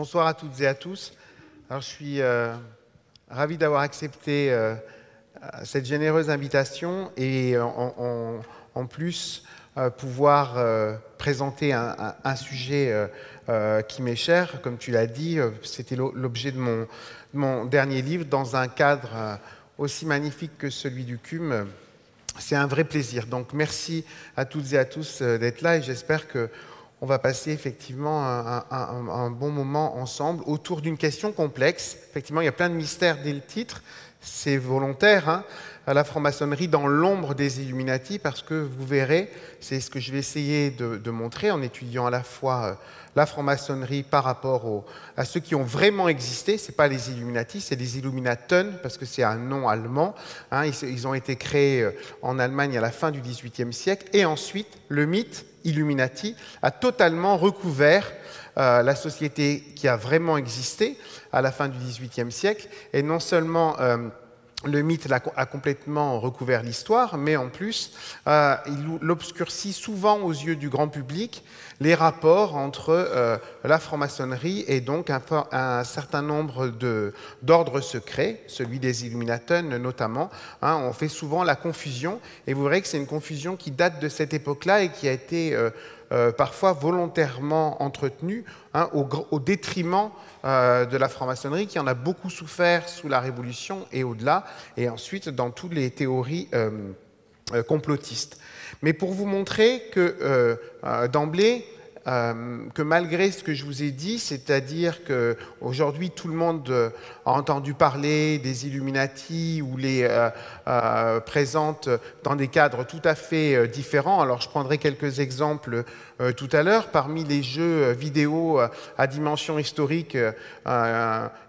Bonsoir à toutes et à tous. Alors, je suis euh, ravi d'avoir accepté euh, cette généreuse invitation et en, plus euh, pouvoir présenter un, sujet qui m'est cher. Comme tu l'as dit, c'était l'objet de mon, dernier livre dans un cadre aussi magnifique que celui du CUM. C'est un vrai plaisir. Donc merci à toutes et à tous d'être là et j'espère que on va passer effectivement un, bon moment ensemble autour d'une question complexe. Effectivement, il y a plein de mystères dès le titre. C'est volontaire, hein, à la franc-maçonnerie dans l'ombre des Illuminati, parce que vous verrez, c'est ce que je vais essayer de, montrer en étudiant à la fois euh, la franc-maçonnerie par rapport à ceux qui ont vraiment existé. Ce pas les Illuminati, c'est les Illuminaten, parce que c'est un nom allemand. Hein. ils, ont été créés euh, en Allemagne à la fin du XVIIIe siècle. Et ensuite, le mythe Illuminati a totalement recouvert euh, la société qui a vraiment existé à la fin du XVIIIe siècle. Et non seulement le mythe a complètement recouvert l'histoire, mais en plus, euh, il l'obscurcit souvent aux yeux du grand public les rapports entre euh, la franc-maçonnerie et donc un, certain nombre d'ordres secrets, celui des Illuminaten notamment. Hein. on fait souvent la confusion, et vous verrez que c'est une confusion qui date de cette époque-là et qui a été euh, euh, parfois volontairement entretenue hein, au, détriment de la franc-maçonnerie qui en a beaucoup souffert sous la Révolution et au-delà, et ensuite dans toutes les théories complotistes. Mais pour vous montrer que euh, euh, d'emblée, euh, que malgré ce que je vous ai dit, c'est-à-dire qu'aujourd'hui tout le monde entendu parler des Illuminati ou les présente dans des cadres tout à fait différents. Alors je prendrai quelques exemples euh, tout à l'heure. Parmi les jeux euh, vidéo euh, à dimension historique,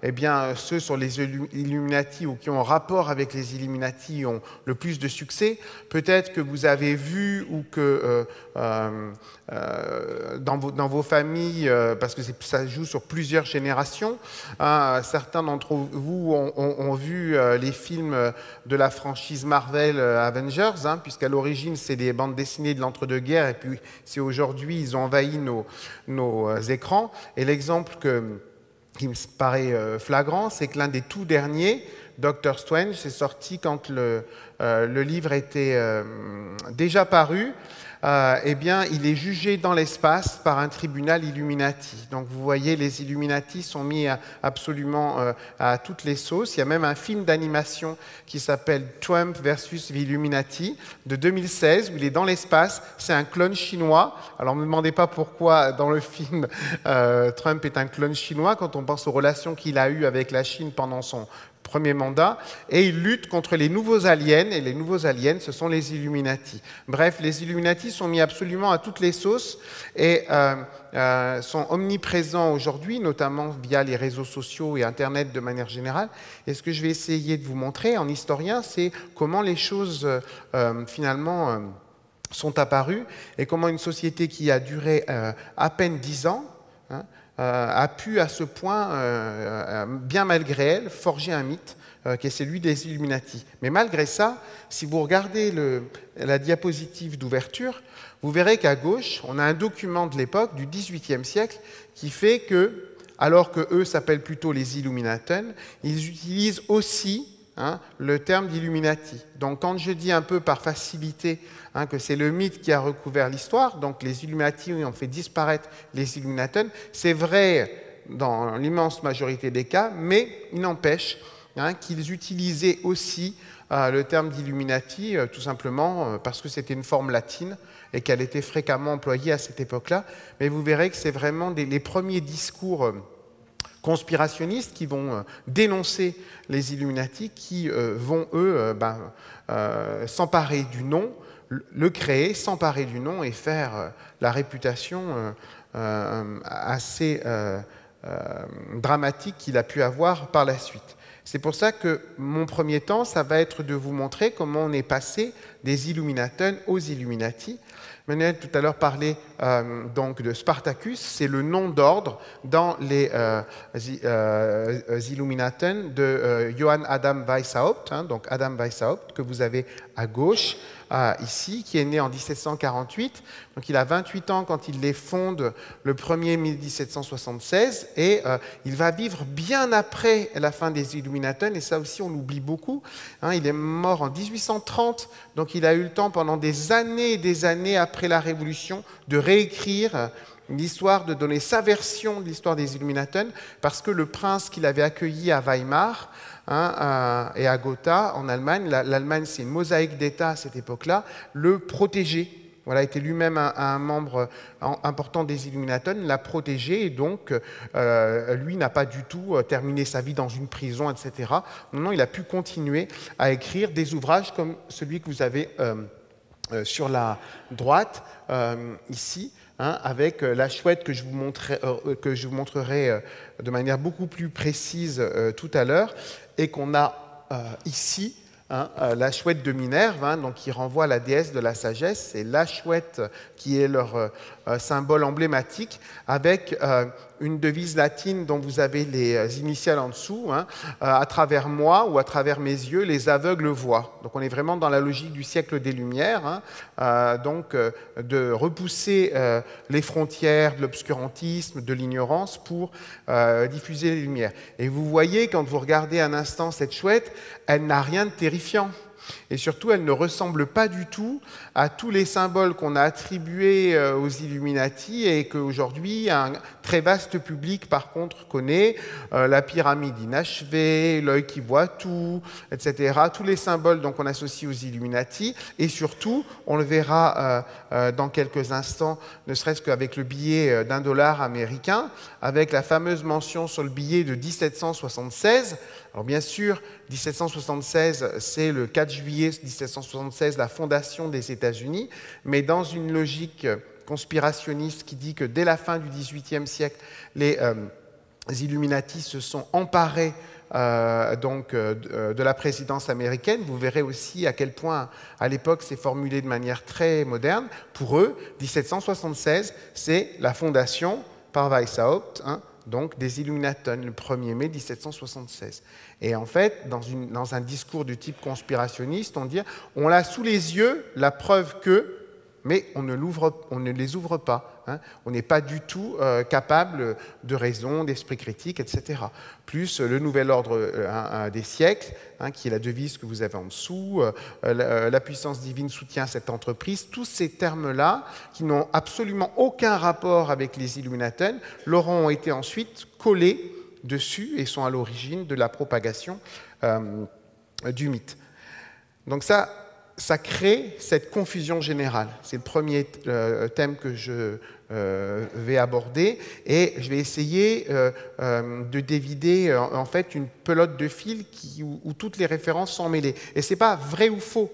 eh bien, ceux sur les Illuminati ou qui ont rapport avec les Illuminati ont le plus de succès. Peut-être que vous avez vu ou que dans, vos, dans, vos, familles, parce que ça joue sur plusieurs générations, hein, certains d'entre vous ont, vu les films de la franchise Marvel Avengers, hein, puisqu'à l'origine, c'est des bandes dessinées de l'entre-deux-guerres, et puis c'est aujourd'hui ils ont envahi nos, euh, écrans. Et l'exemple qui me paraît euh, flagrant, c'est que l'un des tout derniers, Doctor Strange, c'est sorti quand le, euh, le livre était déjà paru. Euh, eh bien, il est jugé dans l'espace par un tribunal Illuminati. Donc, vous voyez, les Illuminati sont mis absolument euh, à toutes les sauces. Il y a même un film d'animation qui s'appelle Trump versus Illuminati de 2016 où il est dans l'espace. C'est un clone chinois. Alors, ne me demandez pas pourquoi dans le film euh, Trump est un clone chinois quand on pense aux relations qu'il a eues avec la Chine pendant son premier mandat, et il lutte contre les nouveaux aliens, et les nouveaux aliens, ce sont les Illuminati. Bref, les Illuminati sont mis absolument à toutes les sauces et euh, euh, sont omniprésents aujourd'hui, notamment via les réseaux sociaux et Internet de manière générale. Et ce que je vais essayer de vous montrer en historien, c'est comment les choses, euh, finalement, sont apparues, et comment une société qui a duré à peine dix ans, hein, a pu à ce point, euh, euh, bien malgré elle, forger un mythe qui est celui des Illuminati. Mais malgré ça, si vous regardez la diapositive d'ouverture, vous verrez qu'à gauche, on a un document de l'époque, du XVIIIe siècle, qui fait que, alors que eux s'appellent plutôt les Illuminaten, ils utilisent aussi Hein, le terme d'Illuminati. Donc quand je dis un peu par facilité hein, que c'est le mythe qui a recouvert l'histoire, donc les Illuminati ont fait disparaître les Illuminaten, c'est vrai dans l'immense majorité des cas, mais il n'empêche hein, qu'ils utilisaient aussi euh, le terme d'Illuminati, euh, tout simplement euh, parce que c'était une forme latine et qu'elle était fréquemment employée à cette époque-là. Mais vous verrez que c'est vraiment les premiers discours conspirationnistes qui vont dénoncer les Illuminati, qui vont, eux, ben, s'emparer du nom, le créer, s'emparer du nom et faire la réputation assez dramatique qu'il a pu avoir par la suite. C'est pour ça que mon premier temps, ça va être de vous montrer comment on est passé des Illuminatons aux Illuminati, Manuel tout à l'heure parlait euh, donc de Spartacus, c'est le nom d'ordre dans les euh, euh, Illuminaten de Johann Adam Weishaupt, hein, donc Adam Weishaupt que vous avez à gauche. ici, qui est né en 1748. Donc il a 28 ans quand il les fonde le 1er 1776 et il va vivre bien après la fin des Illuminatons, et ça aussi on l'oublie beaucoup. Hein. il est mort en 1830, donc il a eu le temps pendant des années et des années après la Révolution de réécrire l'histoire, de donner sa version de l'histoire des Illuminatons, parce que le prince qu'il avait accueilli à Weimar hein, et à Gotha, en Allemagne, l'Allemagne c'est une mosaïque d'États à cette époque-là, le protégeait. Voilà, était lui-même un, membre important des Illuminatons, l'a protégé et donc euh, lui n'a pas du tout euh, terminé sa vie dans une prison, etc. Non, non, il a pu continuer à écrire des ouvrages comme celui que vous avez euh, sur la droite ici, Hein, avec euh, la chouette que je vous, montrerai, euh, que je vous montrerai euh, de manière beaucoup plus précise tout à l'heure, et qu'on a ici Hein, euh, la chouette de Minerve, hein, donc qui renvoie à la déesse de la sagesse, c'est la chouette qui est leur euh, euh, symbole emblématique, avec une devise latine dont vous avez les initiales en dessous, hein, à travers moi ou à travers mes yeux, les aveugles voient. Donc on est vraiment dans la logique du siècle des Lumières, donc de repousser les frontières de l'obscurantisme, de l'ignorance pour diffuser les lumières. Et vous voyez, quand vous regardez un instant cette chouette, elle n'a rien de terrifiant. Et surtout, elle ne ressemble pas du tout à tous les symboles qu'on a attribués euh, aux Illuminati et qu'aujourd'hui un très vaste public, par contre, connaît. Euh, la pyramide inachevée, l'œil qui voit tout, etc. Tous les symboles qu'on associe aux Illuminati. Et surtout, on le verra euh, dans quelques instants, ne serait-ce qu'avec le billet d'un dollar américain, avec la fameuse mention sur le billet de 1776. Alors bien sûr, 1776, c'est le 4 juillet 1776, la fondation des Mais dans une logique conspirationniste qui dit que dès la fin du XVIIIe siècle, les euh, Illuminati se sont emparés euh, donc, euh, de la présidence américaine. Vous verrez aussi à quel point, à l'époque, c'est formulé de manière très moderne. Pour eux, 1776, c'est la fondation par Weishaupt, hein, donc des Illuminatons, le 1er mai 1776. Et en fait, dans, un discours du type conspirationniste, on dit on a sous les yeux la preuve que, mais on ne les ouvre pas. Hein. On n'est pas du tout euh, capable de raison, d'esprit critique, etc. Plus le nouvel ordre euh, des siècles, hein, qui est la devise que vous avez en dessous, euh, la, puissance divine soutient cette entreprise, tous ces termes-là, qui n'ont absolument aucun rapport avec les Illuminatons, leur ont été ensuite collés dessus et sont à l'origine de la propagation euh, du mythe. Donc ça, ça crée cette confusion générale. C'est le premier euh, thème que je euh, vais aborder et je vais essayer de dévider en fait une pelote de fil où, toutes les références sont mêlées. Et ce n'est pas vrai ou faux.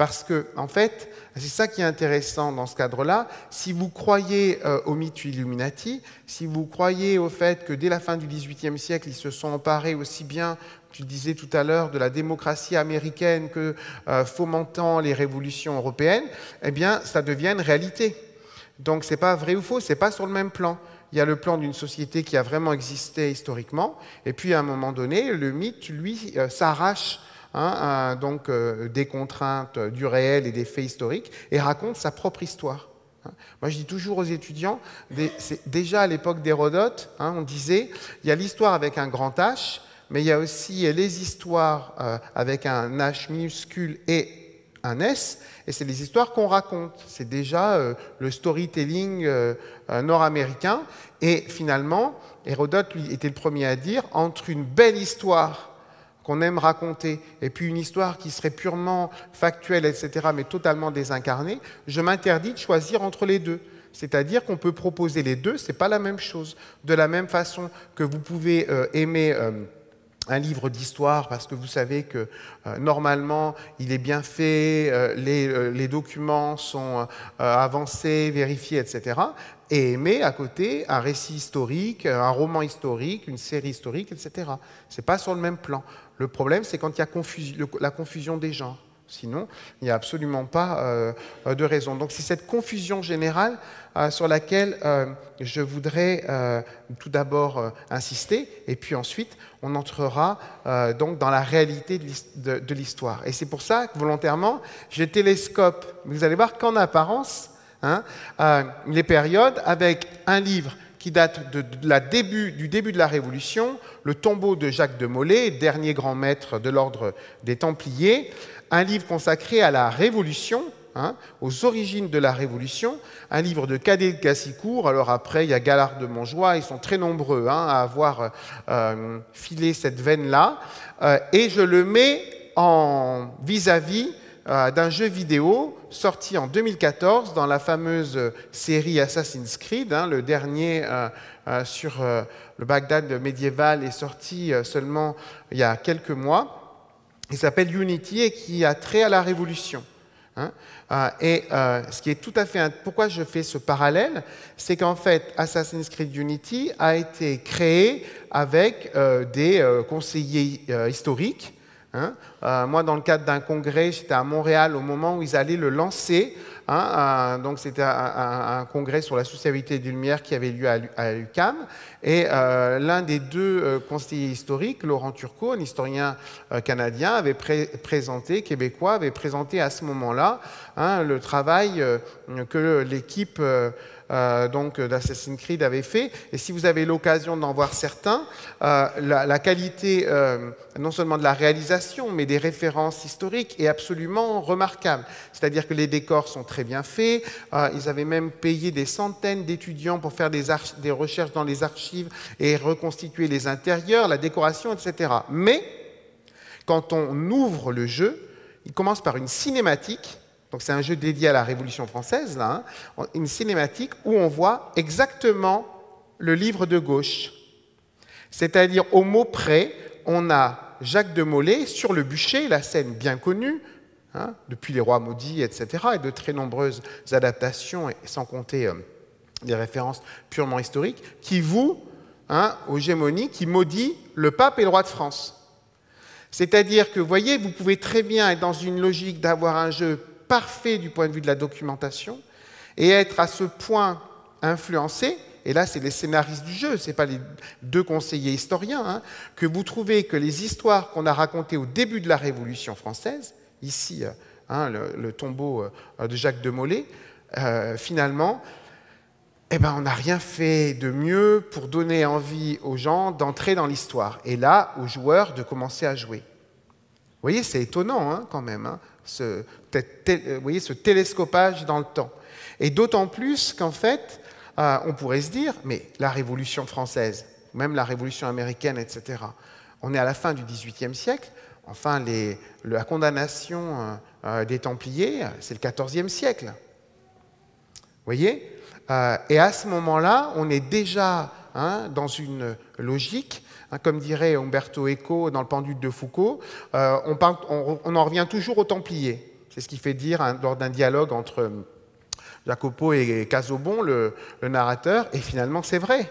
Parce que, en fait, c'est ça qui est intéressant dans ce cadre-là. Si vous croyez euh, au mythe Illuminati, si vous croyez au fait que dès la fin du XVIIIe siècle, ils se sont emparés aussi bien, tu disais tout à l'heure, de la démocratie américaine que euh, fomentant les révolutions européennes, eh bien, ça devient une réalité. Donc, ce n'est pas vrai ou faux, ce n'est pas sur le même plan. Il y a le plan d'une société qui a vraiment existé historiquement, et puis à un moment donné, le mythe, lui, euh, s'arrache Hein, donc euh, des contraintes du réel et des faits historiques, et raconte sa propre histoire. Hein. Moi, je dis toujours aux étudiants, déjà à l'époque d'Hérodote, hein, on disait, il y a l'histoire avec un grand H, mais il y a aussi les histoires euh, avec un H minuscule et un S, et c'est les histoires qu'on raconte. C'est déjà euh, le storytelling nord-américain. Et finalement, Hérodote lui, était le premier à dire, entre une belle histoire qu'on aime raconter, et puis une histoire qui serait purement factuelle, etc., mais totalement désincarnée, je m'interdis de choisir entre les deux. C'est-à-dire qu'on peut proposer les deux, ce n'est pas la même chose. De la même façon que vous pouvez euh, aimer euh, un livre d'histoire parce que vous savez que euh, normalement il est bien fait, les, les, documents sont avancés, vérifiés, etc. Et aimer à côté un récit historique, un roman historique, une série historique, etc. Ce n'est pas sur le même plan. Le problème, c'est quand il y a la confusion des genres. Sinon, il n'y a absolument pas de raison. Donc c'est cette confusion générale sur laquelle je voudrais tout d'abord insister, et puis ensuite on entrera donc dans la réalité de l'histoire. Et c'est pour ça que volontairement, je télescope, vous allez voir qu'en apparence, hein, les périodes avec un livre qui date du début de la Révolution, le tombeau de Jacques de Molay, dernier grand maître de l'ordre des Templiers, un livre consacré à la Révolution, hein, aux origines de la Révolution, un livre de Cadet de Gassicourt. Alors après, il y a Galard de Montjoie, ils sont très nombreux hein, à avoir euh, filé cette veine-là. Euh, et je le mets en vis-à-vis d'un jeu vidéo sorti en 2014 dans la fameuse série Assassin's Creed. Hein, le dernier euh, euh, sur le Bagdad médiéval est sorti seulement il y a quelques mois. Il s'appelle Unity et qui a trait à la Révolution. Hein. et ce qui est tout à fait. Pourquoi je fais ce parallèle C'est qu'en fait, Assassin's Creed Unity a été créé avec des conseillers historiques Hein. Euh, moi, dans le cadre d'un congrès, j'étais à Montréal au moment où ils allaient le lancer. Hein, donc, c'était un, congrès sur la sociabilité du lumière qui avait lieu à, l'UQAM. Et euh, l'un des deux euh, conseillers historiques, Laurent Turcot, un historien canadien, avait présenté, québécois, avait présenté à ce moment-là hein, le travail que l'équipe euh, donc d'Assassin's Creed avait fait. Et si vous avez l'occasion d'en voir certains, euh, la, qualité euh, non seulement de la réalisation, mais des références historiques est absolument remarquable. C'est-à-dire que les décors sont très bien faits. ils avaient même payé des centaines d'étudiants pour faire des recherches dans les archives et reconstituer les intérieurs, la décoration, etc. Mais quand on ouvre le jeu, il commence par une cinématique donc c'est un jeu dédié à la Révolution française, là, hein. une cinématique où on voit exactement le livre de gauche. C'est-à-dire au mot près, on a Jacques de Molay sur le bûcher, la scène bien connue, hein, depuis Les Rois maudits, etc., et de très nombreuses adaptations, sans compter euh, des références purement historiques, qui vous, hein, aux gémonies, qui maudit le pape et le roi de France. C'est-à-dire que, vous voyez, vous pouvez très bien être dans une logique d'avoir un jeu parfait du point de vue de la documentation et être à ce point influencé, et là c'est les scénaristes du jeu, ce n'est pas les deux conseillers historiens, hein, que vous trouvez que les histoires qu'on a racontées au début de la Révolution française, ici euh, hein, le, tombeau euh, de Jacques de Molay, euh, finalement, eh ben, on n'a rien fait de mieux pour donner envie aux gens d'entrer dans l'histoire, et là, aux joueurs de commencer à jouer. Vous voyez, c'est étonnant hein, quand même ce, euh, vous voyez, ce télescopage dans le temps. Et d'autant plus qu'en fait, euh, on pourrait se dire, mais la Révolution française, même la Révolution américaine, etc., on est à la fin du XVIIIe siècle, enfin, la condamnation euh, des Templiers, c'est le XIVe siècle. Vous voyez Et à ce moment-là, on est déjà hein, dans une logique comme dirait Umberto Eco dans le pendule de Foucault, euh, on, en revient toujours aux Templiers. C'est ce qui fait dire hein, lors d'un dialogue entre euh, Jacopo et Casobon, le narrateur, et finalement c'est vrai.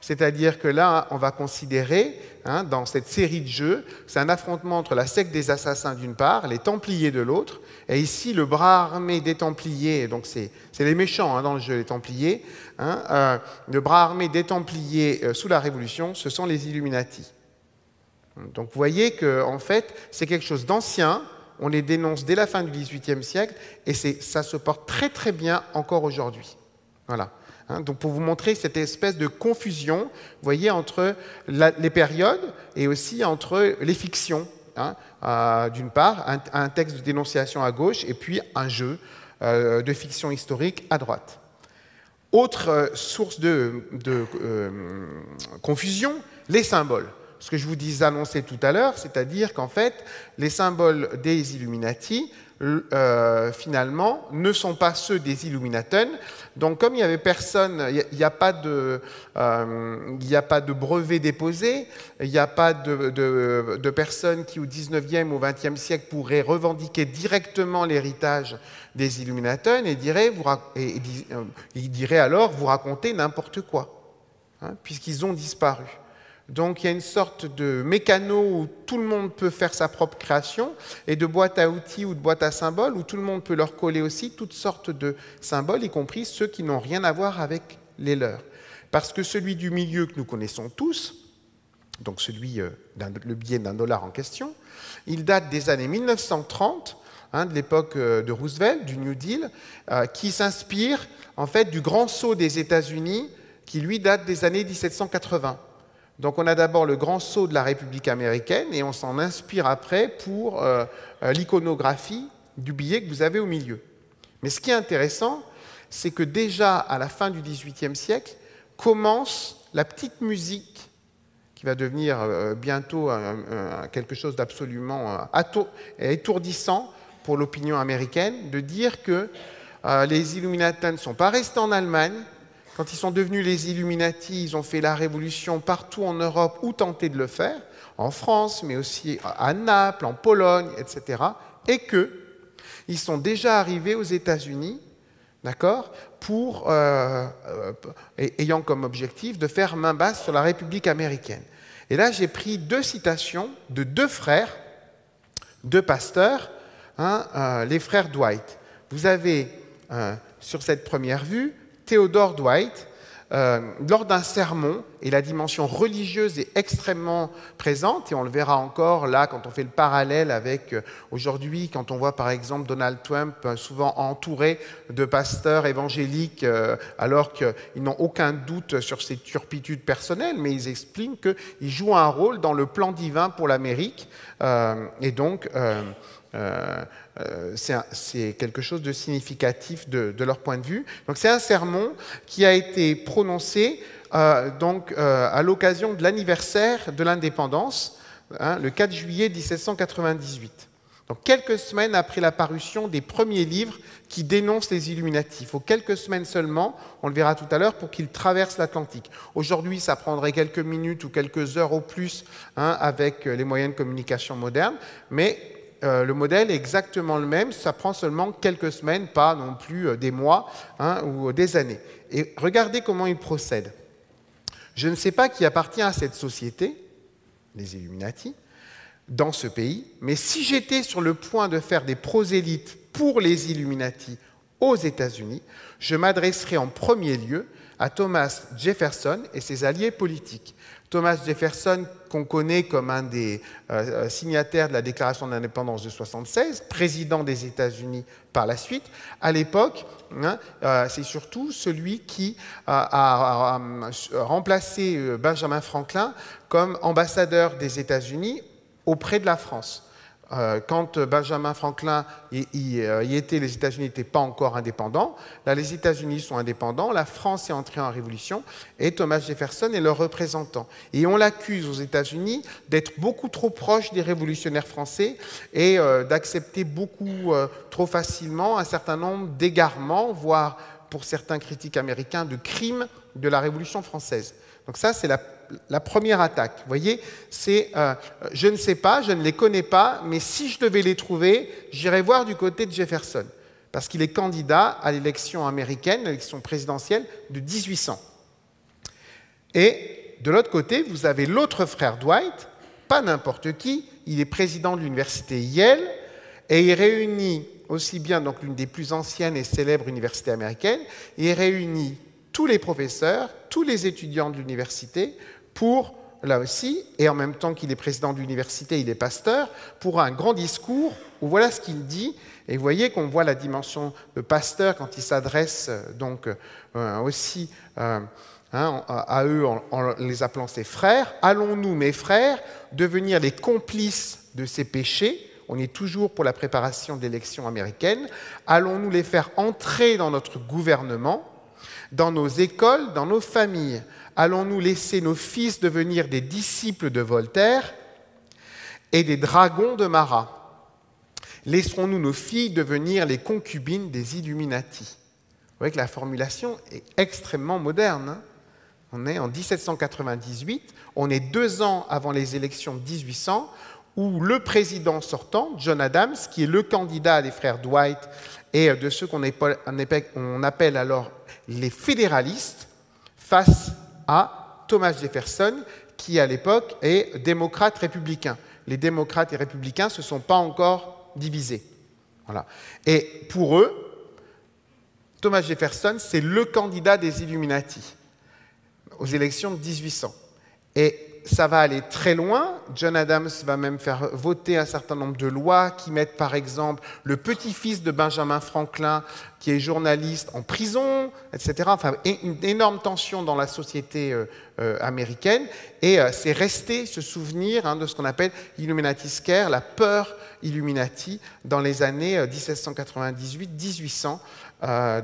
C'est-à-dire que là, on va considérer, hein, dans cette série de jeux, c'est un affrontement entre la secte des assassins d'une part, les Templiers de l'autre, et ici le bras armé des Templiers, donc c'est les méchants hein, dans le jeu, les Templiers, hein, euh, le bras armé des Templiers euh, sous la Révolution, ce sont les Illuminati. Donc vous voyez que en fait, c'est quelque chose d'ancien, on les dénonce dès la fin du XVIIIe siècle, et ça se porte très très bien encore aujourd'hui. Voilà. Hein, donc pour vous montrer cette espèce de confusion, voyez, entre les périodes et aussi entre les fictions. Hein, euh, d'une part, un, texte de dénonciation à gauche et puis un jeu euh, de fiction historique à droite. Autre euh, source de, confusion, les symboles. Ce que je vous disais annoncer tout à l'heure, c'est-à-dire qu'en fait, les symboles des Illuminati euh, finalement, ne sont pas ceux des Illuminaten. Donc, comme il n'y avait personne, il n'y a, pas de, euh, a pas de brevet déposé, il n'y a pas de, de, personnes qui, au 19e ou 20e siècle, pourraient revendiquer directement l'héritage des Illuminaten et dirait, vous, et, euh, il alors, vous racontez n'importe quoi, hein, puisqu'ils ont disparu. Donc il y a une sorte de mécano où tout le monde peut faire sa propre création et de boîte à outils ou de boîte à symboles où tout le monde peut leur coller aussi toutes sortes de symboles, y compris ceux qui n'ont rien à voir avec les leurs. Parce que celui du milieu que nous connaissons tous, donc celui, euh, le billet d'un dollar en question, il date des années 1930, hein, de l'époque euh, de Roosevelt, du New Deal, euh, qui s'inspire en fait du grand saut des États-Unis qui lui date des années 1780. Donc on a d'abord le grand saut de la République américaine et on s'en inspire après pour euh, euh, l'iconographie du billet que vous avez au milieu. Mais ce qui est intéressant, c'est que déjà à la fin du XVIIIe siècle commence la petite musique qui va devenir euh, bientôt quelque chose d'absolument étourdissant pour l'opinion américaine, de dire que les Illuminati ne sont pas restés en Allemagne, quand ils sont devenus les Illuminati, ils ont fait la révolution partout en Europe ou tenté de le faire, en France, mais aussi à Naples, en Pologne, etc. Et que ils sont déjà arrivés aux États-Unis, d'accord, pour euh, euh, ayant comme objectif de faire main basse sur la République américaine. Et là, j'ai pris deux citations de deux frères, deux pasteurs, hein, euh, les frères Dwight. Vous avez sur cette première vue Theodore Dwight, euh, lors d'un sermon, et la dimension religieuse est extrêmement présente, et on le verra encore là quand on fait le parallèle avec euh, aujourd'hui, quand on voit par exemple Donald Trump euh, souvent entouré de pasteurs évangéliques, alors qu'ils n'ont aucun doute sur ses turpitudes personnelles, mais ils expliquent qu'il joue un rôle dans le plan divin pour l'Amérique, et donc euh, euh, c'est quelque chose de significatif de, leur point de vue. Donc c'est un sermon qui a été prononcé euh, donc, à l'occasion de l'anniversaire de l'indépendance, hein, le 4 juillet 1798. Donc quelques semaines après la parution des premiers livres qui dénoncent les Illuminati. Il faut quelques semaines seulement, on le verra tout à l'heure, pour qu'ils traversent l'Atlantique. Aujourd'hui, ça prendrait quelques minutes ou quelques heures au plus hein, avec les moyens de communication modernes, mais euh, le modèle est exactement le même, ça prend seulement quelques semaines, pas non plus euh, des mois hein, ou des années. Et regardez comment il procède. Je ne sais pas qui appartient à cette société, les Illuminati, dans ce pays, mais si j'étais sur le point de faire des prosélytes pour les Illuminati aux États-Unis, je m'adresserais en premier lieu à Thomas Jefferson et ses alliés politiques. Thomas Jefferson, qu'on connaît comme un des euh, euh, signataires de la Déclaration d'indépendance de 1976, président des États-Unis par la suite, à l'époque, hein, euh, c'est surtout celui qui a remplacé Benjamin Franklin comme ambassadeur des États-Unis auprès de la France. Euh, quand Benjamin Franklin y, euh, était, les États-Unis n'étaient pas encore indépendants. Là, les États-Unis sont indépendants, la France est entrée en révolution et Thomas Jefferson est leur représentant. Et on l'accuse aux États-Unis d'être beaucoup trop proche des révolutionnaires français et euh, d'accepter beaucoup trop facilement un certain nombre d'égarements, voire pour certains critiques américains, de crimes de la Révolution française. Donc ça, c'est la la première attaque. Vous voyez, c'est euh, je ne sais pas, je ne les connais pas, mais si je devais les trouver, j'irais voir du côté de Jefferson, parce qu'il est candidat à l'élection américaine, l'élection présidentielle de 1800. Et de l'autre côté, vous avez l'autre frère Dwight, pas n'importe qui, il est président de l'université Yale, et il réunit aussi bien donc l'une des plus anciennes et célèbres universités américaines, il réunit tous les professeurs, tous les étudiants de l'université pour, là aussi, et en même temps qu'il est président de l'université, il est pasteur, pour un grand discours où voilà ce qu'il dit. Et vous voyez qu'on voit la dimension de pasteur quand il s'adresse euh, donc euh, aussi euh, hein, à eux en, les appelant ses frères. Allons-nous, mes frères, devenir les complices de ces péchés? On est toujours pour la préparation d'élections américaines. Allons-nous les faire entrer dans notre gouvernement, dans nos écoles, dans nos familles? Allons-nous laisser nos fils devenir des disciples de Voltaire et des dragons de Marat? Laisserons-nous nos filles devenir les concubines des Illuminati? Vous voyez que la formulation est extrêmement moderne. Hein. on est en 1798, on est deux ans avant les élections de 1800, où le président sortant, John Adams, qui est le candidat des frères Dwight et de ceux qu'on appelle alors les fédéralistes, face à Thomas Jefferson, qui à l'époque est démocrate-républicain. Les démocrates et républicains ne se sont pas encore divisés. Et pour eux, Thomas Jefferson, c'est le candidat des Illuminati aux élections de 1800. Et ça va aller très loin. John Adams va même faire voter un certain nombre de lois qui mettent par exemple le petit-fils de Benjamin Franklin, qui est journaliste, en prison, etc. Enfin, une énorme tension dans la société euh, euh, américaine. Et euh, c'est resté ce souvenir hein, de ce qu'on appelle Illuminati Scare, la peur Illuminati, dans les années 1798-1800,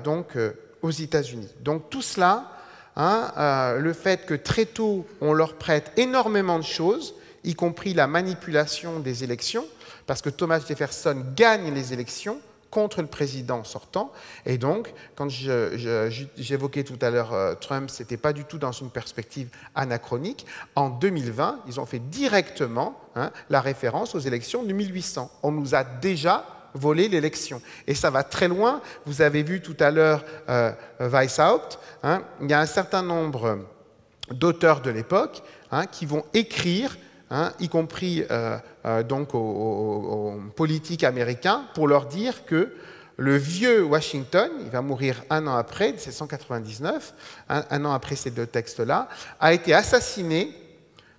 donc aux États-Unis. Donc tout cela Hein, euh, le fait que très tôt, on leur prête énormément de choses, y compris la manipulation des élections, parce que Thomas Jefferson gagne les élections contre le président sortant. Et donc, quand j'évoquais tout à l'heure euh, Trump, ce n'était pas du tout dans une perspective anachronique. En 2020, ils ont fait directement hein, la référence aux élections de 1800. On nous a déjà voler l'élection. Et ça va très loin. Vous avez vu tout à l'heure euh, Weishaupt. Hein. il y a un certain nombre d'auteurs de l'époque hein, qui vont écrire, hein, y compris euh, euh, donc aux, politiques américains, pour leur dire que le vieux Washington, il va mourir un an après, 1799, un, un an après ces deux textes-là, a été assassiné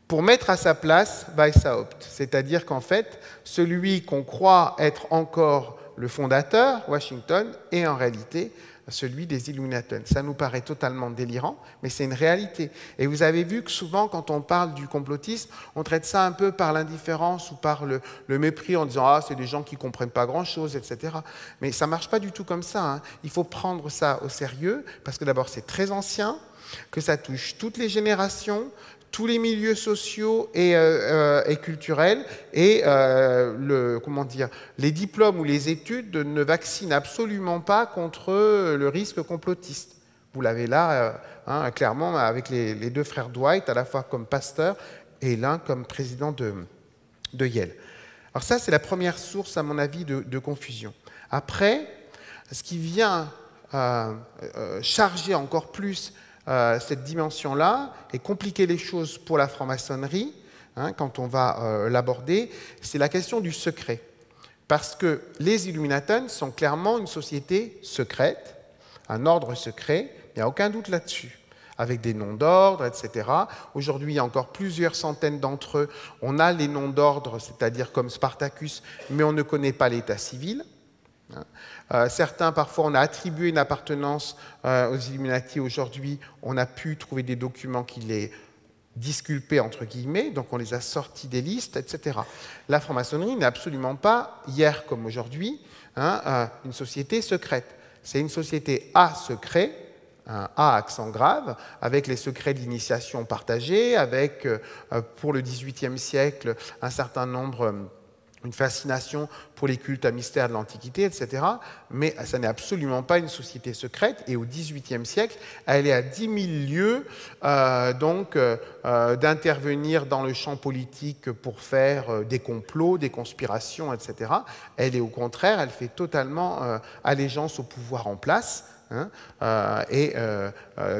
pour mettre à sa place Weishaupt. C'est-à-dire qu'en fait, celui qu'on croit être encore le fondateur, Washington, est en réalité celui des Illuminati. Ça nous paraît totalement délirant, mais c'est une réalité. Et vous avez vu que souvent, quand on parle du complotisme, on traite ça un peu par l'indifférence ou par le, mépris en disant Ah, c'est des gens qui ne comprennent pas grand-chose, etc. Mais ça ne marche pas du tout comme ça. Hein. Il faut prendre ça au sérieux, parce que d'abord, c'est très ancien, que ça touche toutes les générations, tous les milieux sociaux et, euh, euh, culturels et euh, le, comment dire, les diplômes ou les études ne vaccinent absolument pas contre le risque complotiste. Vous l'avez là, hein, clairement, avec les, deux frères Dwight, à la fois comme pasteur et l'un comme président de, de, Yale. Alors ça, c'est la première source, à mon avis, de, de confusion. Après, ce qui vient charger encore plus euh, cette dimension-là et compliquer les choses pour la franc-maçonnerie, hein, quand on va euh, l'aborder, c'est la question du secret. Parce que les Illuminatons sont clairement une société secrète, un ordre secret, il n'y a aucun doute là-dessus avec des noms d'ordre, etc. Aujourd'hui, il y a encore plusieurs centaines d'entre eux. On a les noms d'ordre, c'est-à-dire comme Spartacus, mais on ne connaît pas l'état civil. Hein. Euh, certains, parfois, on a attribué une appartenance euh, aux Illuminati. Aujourd'hui, on a pu trouver des documents qui les disculpaient, entre guillemets, donc on les a sortis des listes, etc. La franc-maçonnerie n'est absolument pas, hier comme aujourd'hui, hein, euh, une société secrète. C'est une société à secret, un A accent grave, avec les secrets de l'initiation partagés, avec, pour le XVIIIe siècle, un certain nombre une fascination pour les cultes à mystère de l'Antiquité, etc. Mais ça n'est absolument pas une société secrète. Et au XVIIIe siècle, elle est à 10 000 lieues euh, donc euh, euh, d'intervenir dans le champ politique pour faire des complots, des conspirations, etc. Elle est au contraire, elle fait totalement allégeance au pouvoir en place. Hein, et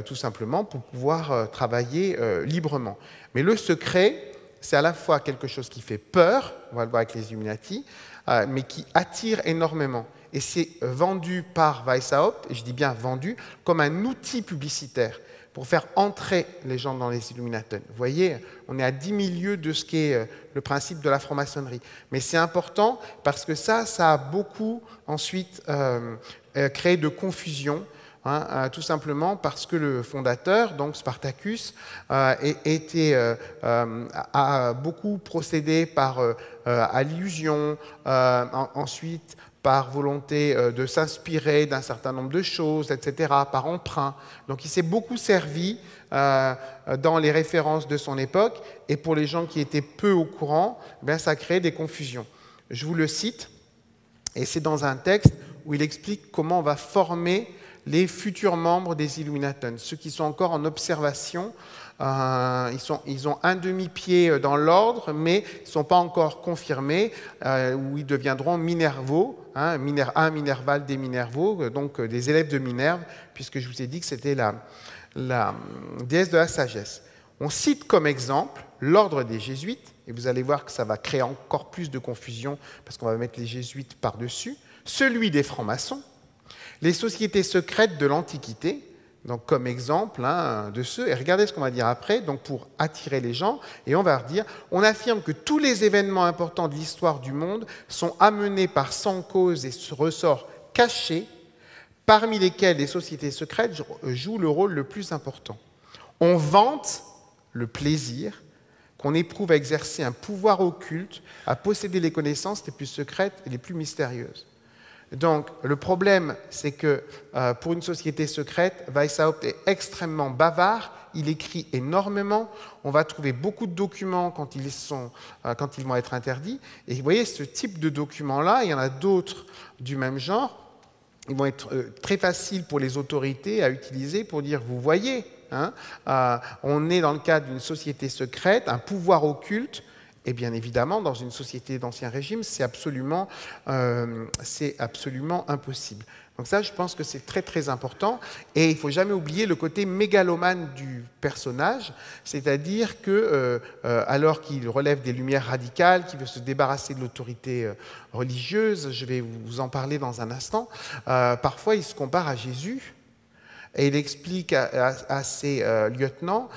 tout simplement pour pouvoir travailler librement. Mais le secret, c'est à la fois quelque chose qui fait peur, on va le voir avec les Illuminati, euh, mais qui attire énormément. Et c'est vendu par Weishaupt, et je dis bien vendu, comme un outil publicitaire pour faire entrer les gens dans les Illuminati. Vous voyez, on est à 10 milieux de ce qu'est euh, le principe de la franc-maçonnerie. Mais c'est important parce que ça, ça a beaucoup ensuite euh, créé de confusion Hein, euh, tout simplement parce que le fondateur, donc Spartacus, euh, euh, a beaucoup procédé par allusion, ensuite par volonté de s'inspirer d'un certain nombre de choses, etc., par emprunt. Donc il s'est beaucoup servi dans les références de son époque, et pour les gens qui étaient peu au courant, ben, ça crée des confusions. Je vous le cite, et c'est dans un texte où il explique comment on va former les futurs membres des Illuminatons, ceux qui sont encore en observation. Euh, ils, ont un demi-pied euh, dans l'ordre, mais ils ne sont pas encore confirmés, euh, où ils deviendront Minervaux, hein, un Minerval des Minervaux, donc des élèves de Minerve, puisque je vous ai dit que c'était la déesse de la sagesse. On cite comme exemple l'ordre des jésuites, et vous allez voir que ça va créer encore plus de confusion parce qu'on va mettre les jésuites par-dessus, celui des francs-maçons, les sociétés secrètes de l'Antiquité, donc comme exemple hein, de ceux, et regardez ce qu'on va dire après, donc pour attirer les gens, et on va dire, on affirme que tous les événements importants de l'histoire du monde sont amenés par sans cause et ressorts cachés, parmi lesquels les sociétés secrètes jouent le rôle le plus important. On vante le plaisir qu'on éprouve à exercer un pouvoir occulte, à posséder les connaissances les plus secrètes et les plus mystérieuses. Donc le problème, c'est que euh, pour une société secrète, Weishaupt est extrêmement bavard, il écrit énormément, on va trouver beaucoup de documents quand ils, sont, euh, quand ils vont être interdits, et vous voyez, ce type de documents-là, il y en a d'autres du même genre, ils vont être euh, très faciles pour les autorités à utiliser pour dire, vous voyez, hein, on est dans le cadre d'une société secrète, un pouvoir occulte, et bien évidemment, dans une société d'ancien régime, c'est absolument, euh, absolument impossible. Donc ça, je pense que c'est très très important. Et il ne faut jamais oublier le côté mégalomane du personnage, c'est-à-dire que euh, euh, alors qu'il relève des lumières radicales, qu'il veut se débarrasser de l'autorité religieuse, je vais vous en parler dans un instant, parfois il se compare à Jésus. Et il explique à ses lieutenants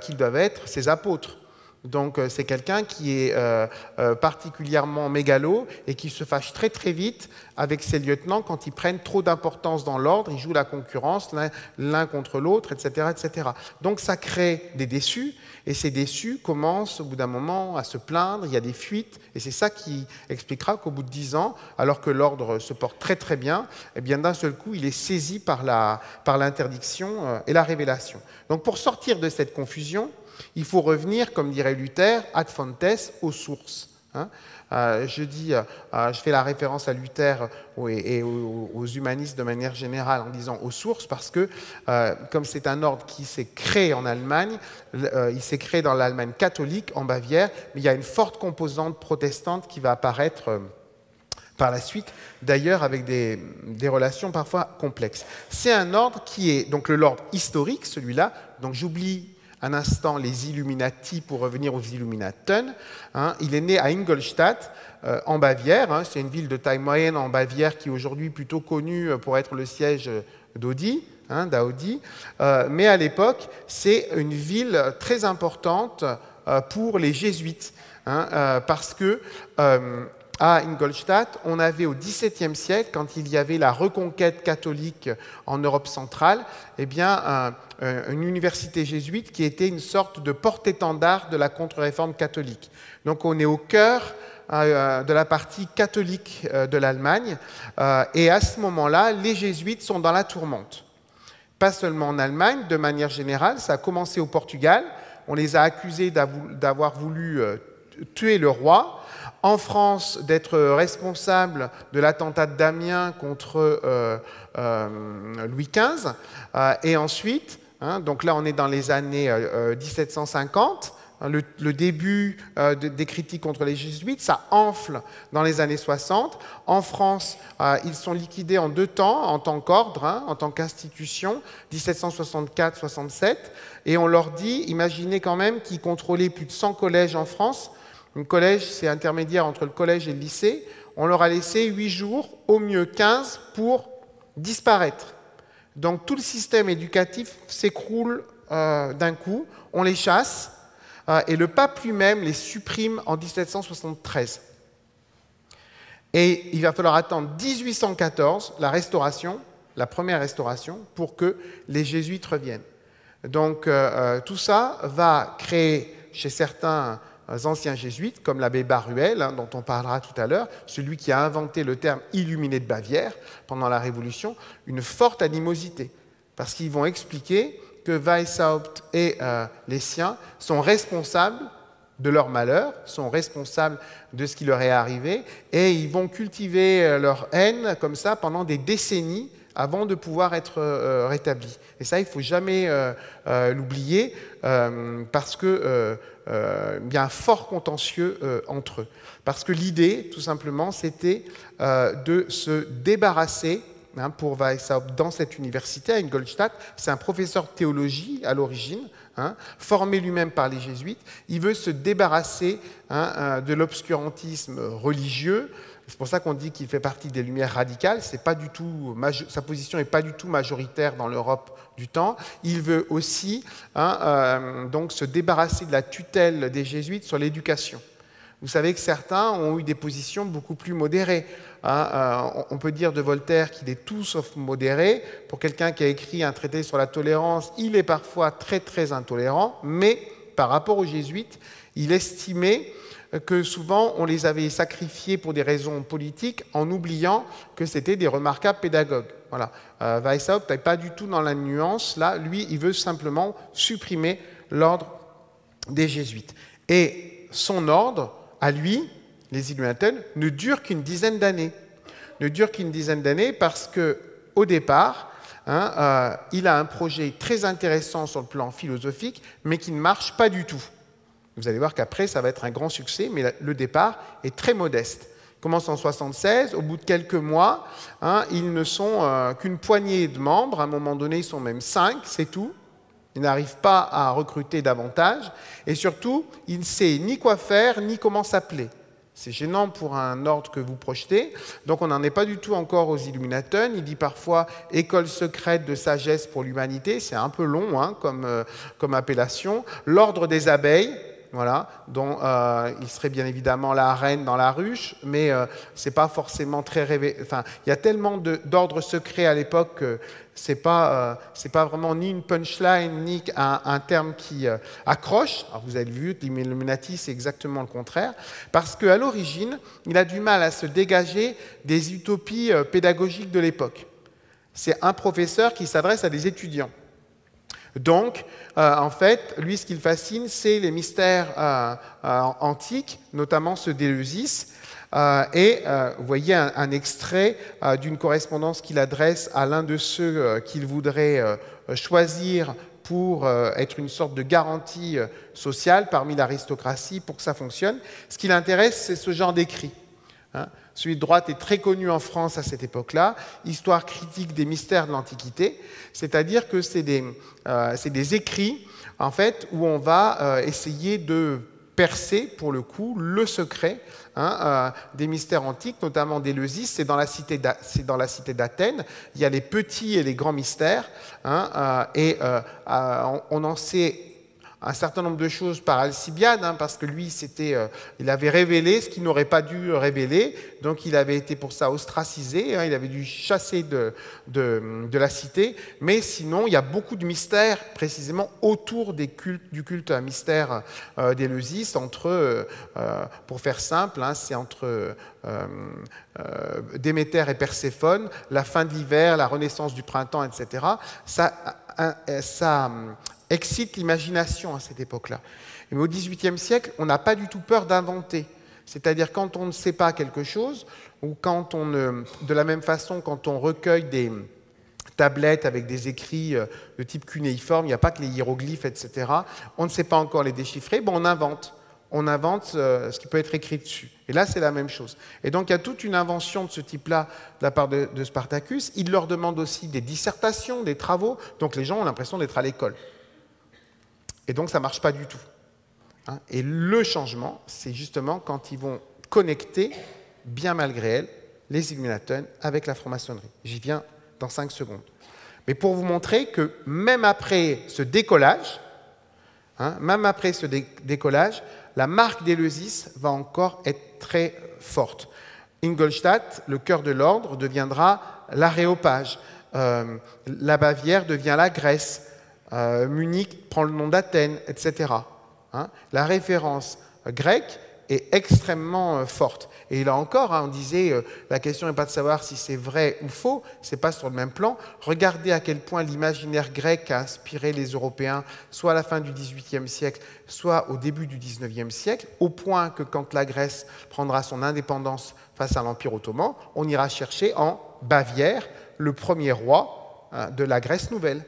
qu'ils doivent être ses apôtres. Donc euh, c'est quelqu'un qui est euh, euh, particulièrement mégalo et qui se fâche très très vite avec ses lieutenants quand ils prennent trop d'importance dans l'ordre, ils jouent la concurrence l'un contre l'autre, etc., etc. Donc ça crée des déçus et ces déçus commencent au bout d'un moment à se plaindre, il y a des fuites et c'est ça qui expliquera qu'au bout de dix ans, alors que l'ordre se porte très très bien, eh bien d'un seul coup il est saisi par l'interdiction par et la révélation. Donc pour sortir de cette confusion, il faut revenir, comme dirait Luther, ad fontes, aux sources. Hein. Euh, je, dis, euh, euh, je fais la référence à Luther et, aux, humanistes de manière générale en disant aux sources parce que, comme c'est un ordre qui s'est créé en Allemagne, il s'est créé dans l'Allemagne catholique, en Bavière, mais il y a une forte composante protestante qui va apparaître par la suite, d'ailleurs avec des, relations parfois complexes. C'est un ordre qui est donc le l'ordre historique, celui-là, donc j'oublie un instant les Illuminati pour revenir aux Illuminaten. Hein. Il est né à Ingolstadt, euh, en Bavière. Hein. C'est une ville de taille moyenne en Bavière qui est aujourd'hui plutôt connue pour être le siège d'Audi. Hein, d'Audi. Euh, mais à l'époque, c'est une ville très importante euh, pour les jésuites, parce que à Ingolstadt, on avait au XVIIe siècle, quand il y avait la reconquête catholique en Europe centrale, eh bien, une université jésuite qui était une sorte de porte-étendard de la contre-réforme catholique. Donc on est au cœur euh, de la partie catholique euh, de l'Allemagne, euh, et à ce moment-là, les jésuites sont dans la tourmente. Pas seulement en Allemagne, de manière générale, ça a commencé au Portugal, on les a accusés d'avoir voulu tuer le roi, en France d'être responsable de l'attentat d'Amiens contre euh, euh, Louis XV, euh, et ensuite, hein, donc là on est dans les années 1750, hein, le, début des critiques contre les jésuites, ça enfle dans les années 60. En France, ils sont liquidés en deux temps, en tant qu'ordre, hein, en tant qu'institution, 1764-67, et on leur dit, imaginez quand même qu'ils contrôlaient plus de 100 collèges en France, un collège, c'est intermédiaire entre le collège et le lycée. On leur a laissé 8 jours, au mieux 15, pour disparaître. Donc tout le système éducatif s'écroule euh, d'un coup, on les chasse, euh, et le pape lui-même les supprime en 1773. Et il va falloir attendre 1814, la restauration, la première restauration, pour que les jésuites reviennent. Donc euh, tout ça va créer chez certains anciens jésuites, comme l'abbé Baruel, hein, dont on parlera tout à l'heure, celui qui a inventé le terme illuminé de Bavière pendant la Révolution, une forte animosité, parce qu'ils vont expliquer que Weishaupt et euh, les siens sont responsables de leur malheur, sont responsables de ce qui leur est arrivé, et ils vont cultiver euh, leur haine comme ça pendant des décennies avant de pouvoir être euh, rétablis. Et ça, il ne faut jamais l'oublier, parce que euh, il y a un fort contentieux euh, entre eux. Parce que l'idée, tout simplement, c'était euh, de se débarrasser hein, pour Weishaupt dans cette université à Ingolstadt. C'est un professeur de théologie à l'origine, hein, formé lui-même par les jésuites. Il veut se débarrasser hein, euh, de l'obscurantisme religieux. C'est pour ça qu'on dit qu'il fait partie des Lumières radicales. Pas du tout, sa position n'est pas du tout majoritaire dans l'Europe du temps. Il veut aussi euh, donc se débarrasser de la tutelle des jésuites sur l'éducation. Vous savez que certains ont eu des positions beaucoup plus modérées. Hein, euh, on peut dire de Voltaire qu'il est tout sauf modéré. Pour quelqu'un qui a écrit un traité sur la tolérance, il est parfois très très intolérant, mais par rapport aux jésuites, il estimait que souvent on les avait sacrifiés pour des raisons politiques en oubliant que c'était des remarquables pédagogues. Voilà. Euh, n'est pas du tout dans la nuance. Là, lui, il veut simplement supprimer l'ordre des jésuites. Et son ordre, à lui, les Illuminaten, ne dure qu'une dizaine d'années. Ne dure qu'une dizaine d'années parce que, au départ, hein, euh, il a un projet très intéressant sur le plan philosophique, mais qui ne marche pas du tout. Vous allez voir qu'après, ça va être un grand succès, mais le départ est très modeste. Commence en 76, au bout de quelques mois, hein, ils ne sont euh, qu'une poignée de membres, à un moment donné, ils sont même cinq, c'est tout. Il n'arrive pas à recruter davantage. Et surtout, il ne sait ni quoi faire, ni comment s'appeler. C'est gênant pour un ordre que vous projetez. Donc on n'en est pas du tout encore aux Illuminatons. Il dit parfois école secrète de sagesse pour l'humanité. C'est un peu long hein, euh, comme appellation. L'ordre des abeilles, voilà, dont euh, il serait bien évidemment la reine dans la ruche, mais euh, c'est pas forcément très révé... Enfin, il y a tellement d'ordres secrets à l'époque que c'est pas euh, c'est pas vraiment ni une punchline ni un, terme qui euh, accroche. Vous avez vu, l'Illuminati c'est exactement le contraire, parce qu'à l'origine, il a du mal à se dégager des utopies pédagogiques de l'époque. C'est un professeur qui s'adresse à des étudiants. Donc, euh, en fait, lui, ce qui le fascine, c'est les mystères euh, euh, antiques, notamment ceux d'Éleusis. et vous voyez un, extrait d'une correspondance qu'il adresse à l'un de ceux qu'il voudrait choisir pour être une sorte de garantie sociale parmi l'aristocratie pour que ça fonctionne. Ce qui l'intéresse, c'est ce genre d'écrit. Hein. Celui de droite est très connu en France à cette époque-là, Histoire critique des mystères de l'Antiquité, c'est-à-dire que c'est des, euh, des, écrits en fait, où on va euh, essayer de percer, pour le coup, le secret hein, euh, des mystères antiques, notamment d'Éleusis. C'est dans la cité d'Athènes. Il y a les petits et les grands mystères. Hein, et on en sait un certain nombre de choses par Alcibiade, hein, parce que lui, c'était, euh, il avait révélé ce qu'il n'aurait pas dû révéler, donc il avait été pour ça ostracisé, hein, il avait dû chasser de, de, la cité, mais sinon, il y a beaucoup de mystères précisément autour du culte à mystère euh, d'Éleusis, entre, euh, pour faire simple, hein, c'est entre Déméter et Perséphone, la fin de l'hiver, la renaissance du printemps, etc. Ça, ça excite l'imagination à cette époque-là. Mais au XVIIIe siècle, on n'a pas du tout peur d'inventer. C'est-à-dire quand on ne sait pas quelque chose, ou quand on de la même façon, quand on recueille des tablettes avec des écrits euh, de type cunéiforme, il n'y a pas que les hiéroglyphes, etc. On ne sait pas encore les déchiffrer, bon, on invente. On invente euh, ce qui peut être écrit dessus. Et là, c'est la même chose. Et donc, il y a toute une invention de ce type-là de la part de Spartacus. Il leur demande aussi des dissertations, des travaux. Donc, les gens ont l'impression d'être à l'école. Et donc, ça ne marche pas du tout. Hein. Et le changement, c'est justement quand ils vont connecter, bien malgré elle, les Illuminatons avec la franc-maçonnerie. J'y viens dans cinq secondes. Mais pour vous montrer que même après ce décollage, hein, même après ce décollage, la marque d'Eleusis va encore être très forte. Ingolstadt, le cœur de l'ordre, deviendra l'aréopage. Euh, la Bavière devient la Grèce. Euh, Munich prend le nom d'Athènes, etc. Hein. la référence grecque est extrêmement euh, forte. Et là encore, hein, on disait, euh, la question n'est pas de savoir si c'est vrai ou faux, c'est pas sur le même plan. Regardez à quel point l'imaginaire grec a inspiré les Européens, soit à la fin du XVIIIe siècle, soit au début du XIXe siècle, au point que quand la Grèce prendra son indépendance face à l'Empire ottoman, on ira chercher en Bavière le premier roi hein, de la Grèce nouvelle.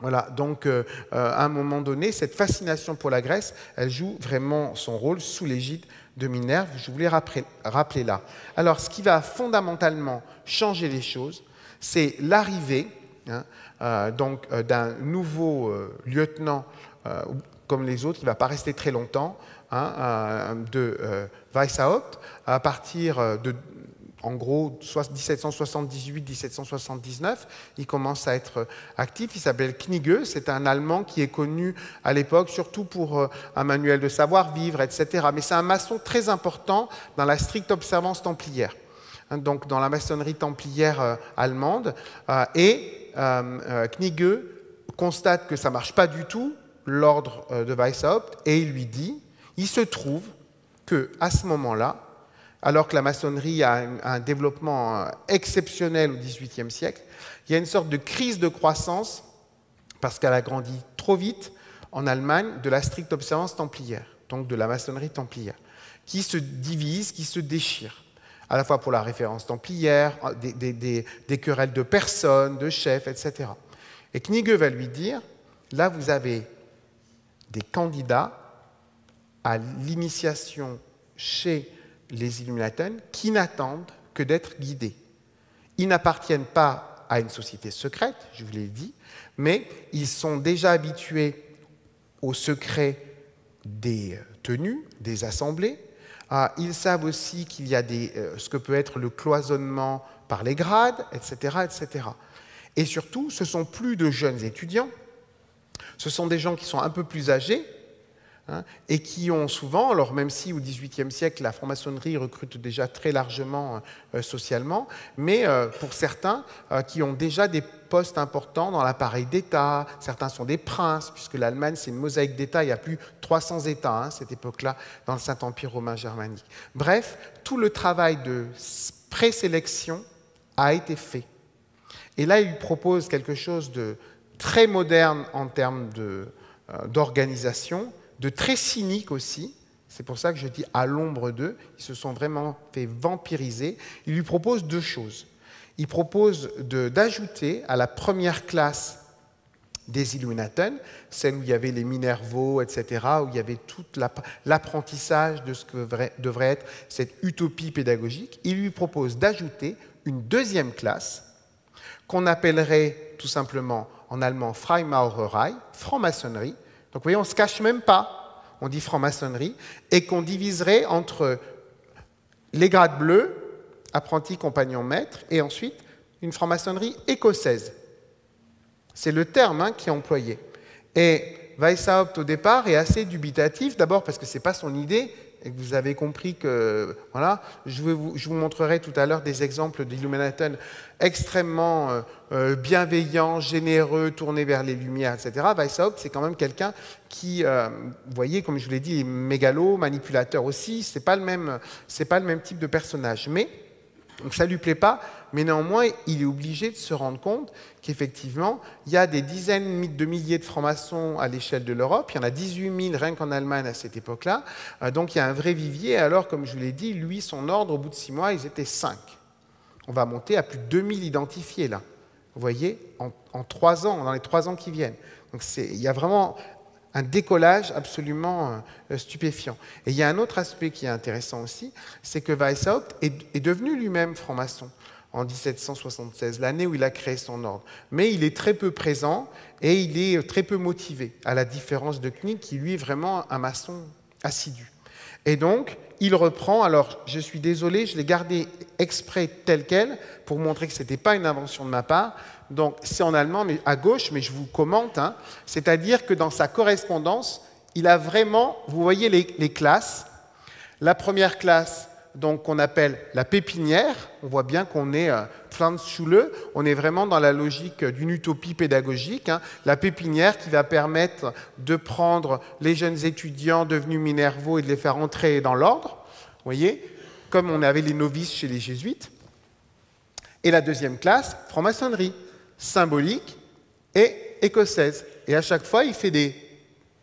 Voilà, donc euh, euh, à un moment donné, cette fascination pour la Grèce, elle joue vraiment son rôle sous l'égide de Minerve. Je voulais rappeler, rappeler, là. Alors, ce qui va fondamentalement changer les choses, c'est l'arrivée hein, euh, d'un nouveau lieutenant comme les autres, qui ne va pas rester très longtemps, hein, de Weishaupt, à partir de en gros 1778-1779, il commence à être actif. Il s'appelle Knigge, c'est un Allemand qui est connu à l'époque surtout pour euh, un manuel de savoir-vivre, etc. Mais c'est un maçon très important dans la stricte observance templière, hein, donc dans la maçonnerie templière euh, allemande. Euh, et Knigge constate que ça marche pas du tout, l'ordre de Weishaupt, et il lui dit, il se trouve que à ce moment-là, alors que la maçonnerie a un développement euh, exceptionnel au XVIIIe siècle, il y a une sorte de crise de croissance, parce qu'elle a grandi trop vite en Allemagne, de la stricte observance templière, donc de la maçonnerie templière, qui se divise, qui se déchire, à la fois pour la référence templière, euh, des, querelles de personnes, de chefs, etc. Et Knigge va lui dire, là vous avez des candidats à l'initiation chez les Illuminaten qui n'attendent que d'être guidés. Ils n'appartiennent pas à une société secrète, je vous l'ai dit, mais ils sont déjà habitués au secret des euh, tenues, des assemblées. Ah, ils savent aussi qu'il y a des, euh, ce que peut être le cloisonnement par les grades, etc., etc. Et surtout, ce sont plus de jeunes étudiants, ce sont des gens qui sont un peu plus âgés, Hein, et qui ont souvent, alors même si au XVIIIe siècle la franc-maçonnerie recrute déjà très largement euh, socialement, mais euh, pour certains euh, qui ont déjà des postes importants dans l'appareil d'État, certains sont des princes, puisque l'Allemagne c'est une mosaïque d'États, il y a plus 300 États à hein, cette époque-là dans le Saint-Empire romain germanique. Bref, tout le travail de présélection a été fait. Et là, il propose quelque chose de très moderne en termes d'organisation, de très cyniques aussi. C'est pour ça que je dis à l'ombre d'eux, ils se sont vraiment fait vampiriser. Il lui propose deux choses. Il propose d'ajouter à la première classe des Illuminaten, celle où il y avait les Minervaux, etc., où il y avait tout l'apprentissage de ce que devrait être cette utopie pédagogique, il lui propose d'ajouter une deuxième classe qu'on appellerait tout simplement en allemand Freimaurerei, franc-maçonnerie, donc vous voyez, on ne se cache même pas, on dit franc-maçonnerie, et qu'on diviserait entre les grades bleus, apprenti, compagnon, maître, et ensuite une franc-maçonnerie écossaise. C'est le terme hein, qui est employé. Et Weishaupt, au départ, est assez dubitatif, d'abord parce que ce n'est pas son idée, et que vous avez compris que, voilà, je vous, montrerai tout à l'heure des exemples d'Illuminaten extrêmement euh, euh, bienveillants, généreux, tournés vers les lumières, etc. Weishaupt, c'est quand même quelqu'un qui, euh, vous voyez, comme je vous l'ai dit, est mégalo, manipulateur aussi, c'est pas c'est pas le même type de personnage. Mais donc ça ne lui plaît pas, mais néanmoins, il est obligé de se rendre compte qu'effectivement, il y a des dizaines de milliers de francs-maçons à l'échelle de l'Europe. Il y en a 18 000 rien qu'en Allemagne à cette époque-là. Euh, donc il y a un vrai vivier. Alors, comme je vous l'ai dit, lui, son ordre, au bout de six mois, ils étaient cinq. On va monter à plus de 2000 identifiés là. Vous voyez, en, en trois ans, dans les trois ans qui viennent. Donc il y a vraiment un décollage absolument euh, stupéfiant. Et il y a un autre aspect qui est intéressant aussi, c'est que Weishaupt est, devenu lui-même franc-maçon en 1776, l'année où il a créé son ordre. Mais il est très peu présent et il est très peu motivé, à la différence de Knick, qui lui est vraiment un maçon assidu. Et donc, il reprend, alors je suis désolé, je l'ai gardé exprès tel quel pour montrer que ce n'était pas une invention de ma part, donc c'est en allemand, mais à gauche, mais je vous commente. Hein. C'est-à-dire que dans sa correspondance, il a vraiment, vous voyez les, classes. La première classe, donc qu'on appelle la pépinière, on voit bien qu'on est euh, Pflanzschule, on est vraiment dans la logique d'une utopie pédagogique. Hein. La pépinière qui va permettre de prendre les jeunes étudiants devenus minervaux et de les faire entrer dans l'ordre, voyez, comme on avait les novices chez les jésuites. Et la deuxième classe, franc-maçonnerie symbolique et écossaise. Et à chaque fois, il fait des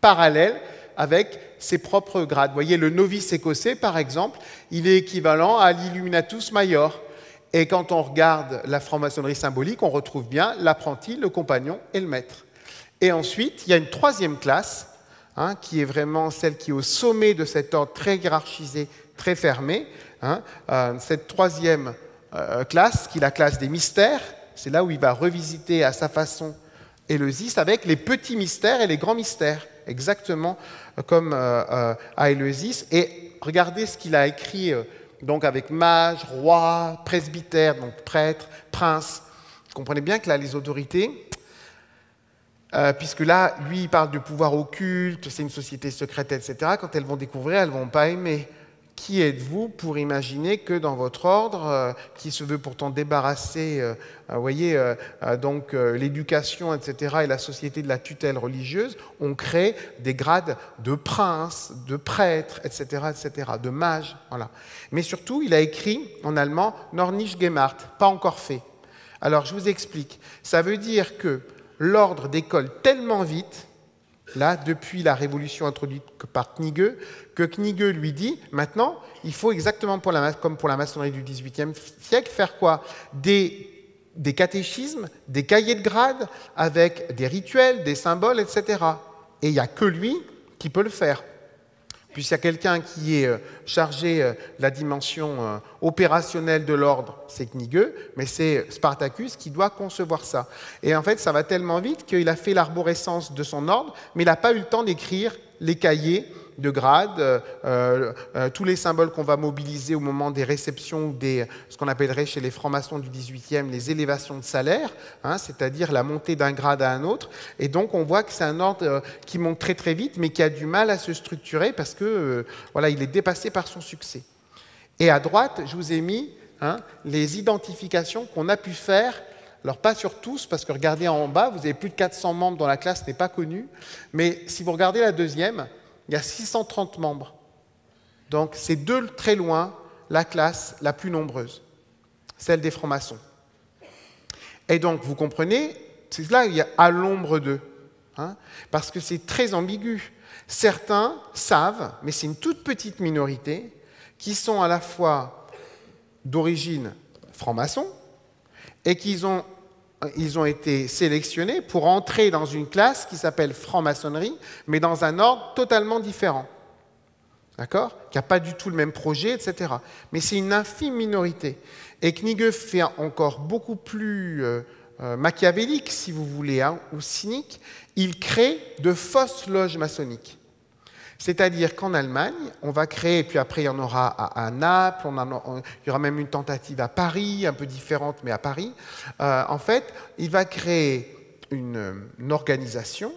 parallèles avec ses propres grades. Vous voyez, le novice écossais, par exemple, il est équivalent à l'illuminatus major. Et quand on regarde la franc-maçonnerie symbolique, on retrouve bien l'apprenti, le compagnon et le maître. Et ensuite, il y a une troisième classe, hein, qui est vraiment celle qui est au sommet de cet ordre très hiérarchisé, très fermé. Hein. Euh, cette troisième euh, classe, qui est la classe des mystères, c'est là où il va revisiter à sa façon Éleusis avec les petits mystères et les grands mystères, exactement comme à Éleusis. Et regardez ce qu'il a écrit donc avec mage, roi, presbytère, donc prêtre, prince. Vous comprenez bien que là, les autorités, euh, puisque là, lui, il parle de pouvoir occulte, c'est une société secrète, etc. Quand elles vont découvrir, elles ne vont pas aimer. Qui êtes-vous pour imaginer que dans votre ordre, euh, qui se veut pourtant débarrasser, euh, vous voyez, donc l'éducation, etc., et la société de la tutelle religieuse, on crée des grades de prince, de prêtre, etc., etc., de mage, voilà. Mais surtout, il a écrit en allemand Nornisch gemacht, pas encore fait. Alors, je vous explique. Ça veut dire que l'ordre décolle tellement vite, là, depuis la révolution introduite par Knigge, que Knigge lui dit, maintenant, il faut exactement comme pour la maçonnerie du XVIIIe siècle, faire quoi? Des, des catéchismes, des cahiers de grades, avec des rituels, des symboles, etc. Et il n'y a que lui qui peut le faire puisqu'il y a quelqu'un qui est euh, chargé euh, de la dimension euh, opérationnelle de l'ordre, c'est Knigge, mais c'est Spartacus qui doit concevoir ça. Et en fait, ça va tellement vite qu'il a fait l'arborescence de son ordre, mais il n'a pas eu le temps d'écrire les cahiers de grade, euh, euh, euh, tous les symboles qu'on va mobiliser au moment des réceptions, des, ce qu'on appellerait chez les francs-maçons du 18e les élévations de salaire, hein, c'est-à-dire la montée d'un grade à un autre. Et donc on voit que c'est un ordre qui monte très très vite, mais qui a du mal à se structurer parce que voilà, il est dépassé par son succès. Et à droite, je vous ai mis hein, les identifications qu'on a pu faire alors pas sur tous, parce que regardez en bas, vous avez plus de 400 membres dans la classe, n'est pas connu. Mais si vous regardez la deuxième, il y a 630 membres. Donc c'est de très loin la classe la plus nombreuse, celle des francs-maçons. Et donc vous comprenez, c'est là il y a à l'ombre d'eux, hein, parce que c'est très ambigu. Certains savent, mais c'est une toute petite minorité, qui sont à la fois d'origine franc-maçon et qui ont ils ont été sélectionnés pour entrer dans une classe qui s'appelle franc-maçonnerie, mais dans un ordre totalement différent. D'accord? Qui n'a pas du tout le même projet, etc. Mais c'est une infime minorité. Et Knigge fait encore beaucoup plus euh, euh, machiavélique, si vous voulez, hein, ou cynique. Il crée de fausses loges maçonniques. C'est-à-dire qu'en Allemagne, on va créer, puis après il y en aura à, Naples, il y aura même une tentative à Paris, un peu différente, mais à Paris. Euh, en fait, il va créer une, organisation.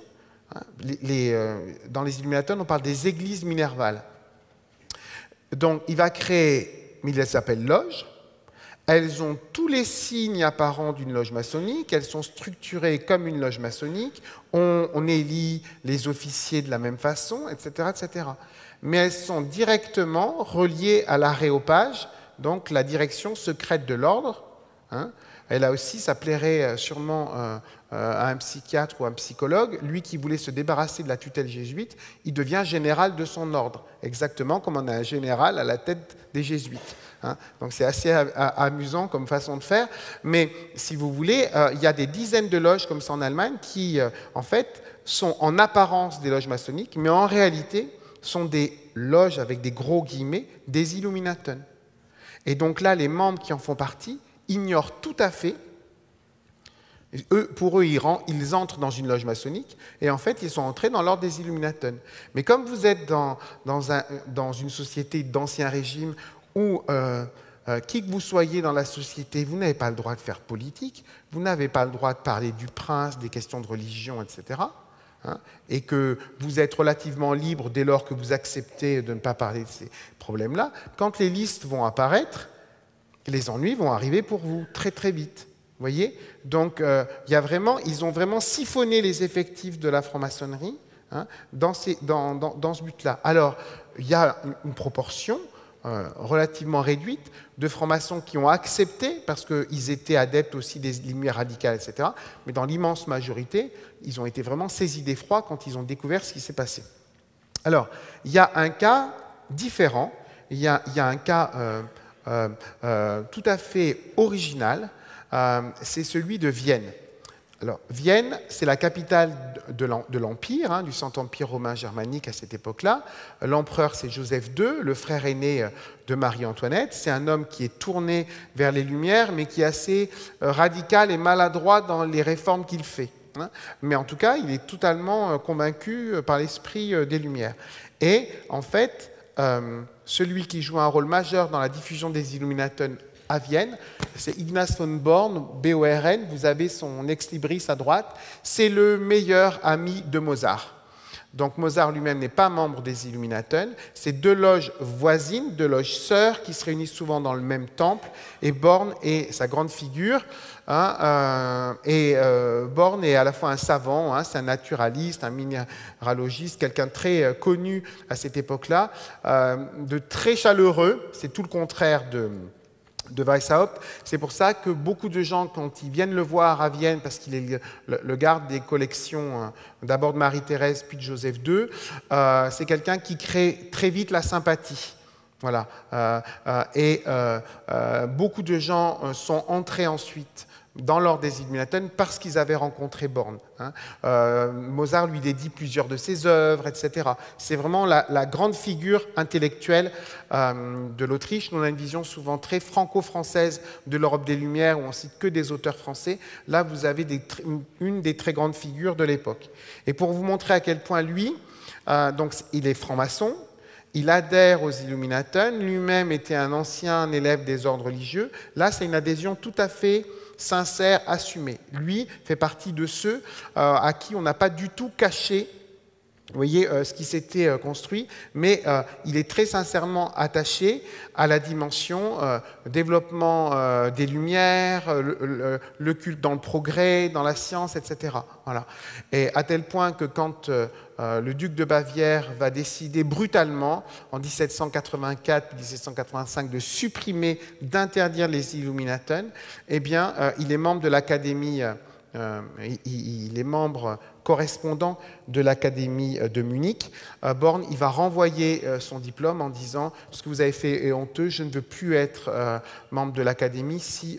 Hein, euh, dans les Illuminateurs, on parle des églises minervales. Donc, il va créer, il s'appelle loge. Elles ont tous les signes apparents d'une loge maçonnique, elles sont structurées comme une loge maçonnique, on, élit les officiers de la même façon, etc., etc. Mais elles sont directement reliées à l'aréopage, donc la direction secrète de l'ordre. Hein. Elle a aussi, ça plairait euh, sûrement euh, euh, à un psychiatre ou un psychologue, lui qui voulait se débarrasser de la tutelle jésuite, il devient général de son ordre, exactement comme on a un général à la tête des jésuites. Hein. Donc c'est assez amusant comme façon de faire. Mais si vous voulez, il y a des dizaines de loges comme ça en Allemagne qui, en fait, sont en apparence des loges maçonniques, mais en réalité sont des loges avec des gros guillemets, des Illuminaten. Et donc là, les membres qui en font partie ignorent tout à fait eux, pour eux, ils, entrent dans une loge maçonnique et en fait, ils sont entrés dans l'ordre des Illuminaten. Mais comme vous êtes dans, dans, un, dans une société d'ancien régime où euh, euh, qui que vous soyez dans la société, vous n'avez pas le droit de faire politique, vous n'avez pas le droit de parler du prince, des questions de religion, etc. Hein, et que vous êtes relativement libre dès lors que vous acceptez de ne pas parler de ces problèmes-là, quand les listes vont apparaître, les ennuis vont arriver pour vous très très vite. Voyez? Donc, euh, ils ont vraiment siphonné les effectifs de la franc-maçonnerie hein, dans, ce but-là. Alors, il y a une proportion euh, relativement réduite de francs-maçons qui ont accepté, parce qu'ils étaient adeptes aussi des lumières radicales, etc. Mais dans l'immense majorité, ils ont été vraiment saisis d'effroi quand ils ont découvert ce qui s'est passé. Alors, il y a un cas différent, il y a, un cas euh, tout à fait original, c'est celui de Vienne. Alors, Vienne, c'est la capitale de l'Empire, hein, du Saint-Empire romain germanique à cette époque-là. L'empereur, c'est Joseph II, le frère aîné euh, de Marie-Antoinette. C'est un homme qui est tourné vers les Lumières, mais qui est assez euh, radical et maladroit dans les réformes qu'il fait. Hein. Mais en tout cas, il est totalement euh, convaincu par l'esprit des Lumières. Et en fait, celui qui joue un rôle majeur dans la diffusion des Illuminaten à Vienne. C'est Ignaz von Born, B-O-R-N. Vous avez son ex-libris à droite. C'est le meilleur ami de Mozart. Donc Mozart lui-même n'est pas membre des Illuminaten. C'est deux loges voisines, deux loges sœurs qui se réunissent souvent dans le même temple. Et Born est sa grande figure. Hein, euh, et euh, Born est à la fois un savant, hein, c'est un naturaliste, un minéralogiste, quelqu'un très euh, connu à cette époque-là, de très chaleureux. C'est tout le contraire de de Weishaupt. C'est pour ça que beaucoup de gens, quand ils viennent le voir à Vienne, parce qu'il est le, garde des collections euh, d'abord de Marie-Thérèse puis de Joseph II, euh, c'est quelqu'un qui crée très vite la sympathie. Voilà. Euh, et beaucoup de gens sont entrés ensuite dans l'ordre des Illuminaten parce qu'ils avaient rencontré Born. Hein. Euh, Mozart lui dédie plusieurs de ses œuvres, etc. C'est vraiment la, grande figure intellectuelle euh, de l'Autriche. On a une vision souvent très franco-française de l'Europe des Lumières, où on cite que des auteurs français. Là, vous avez une des très grandes figures de l'époque. Et pour vous montrer à quel point lui, euh, donc, il est franc-maçon, il adhère aux Illuminaten, lui-même était un ancien élève des ordres religieux. Là, c'est une adhésion tout à fait sincère, assumé. Lui fait partie de ceux euh, à qui on n'a pas du tout caché euh, ce qui s'était euh, construit, mais il est très sincèrement attaché à la dimension développement des Lumières, le, culte dans le progrès, dans la science, etc. Et à tel point que quand le duc de Bavière va décider brutalement, en 1784-1785, de supprimer, d'interdire les Illuminaten, eh bien, il est membre de l'Académie euh, il est membre correspondant de l'Académie de Munich. Euh, Born, il va renvoyer euh, son diplôme en disant Ce que vous avez fait est honteux, je ne veux plus être membre de l'Académie si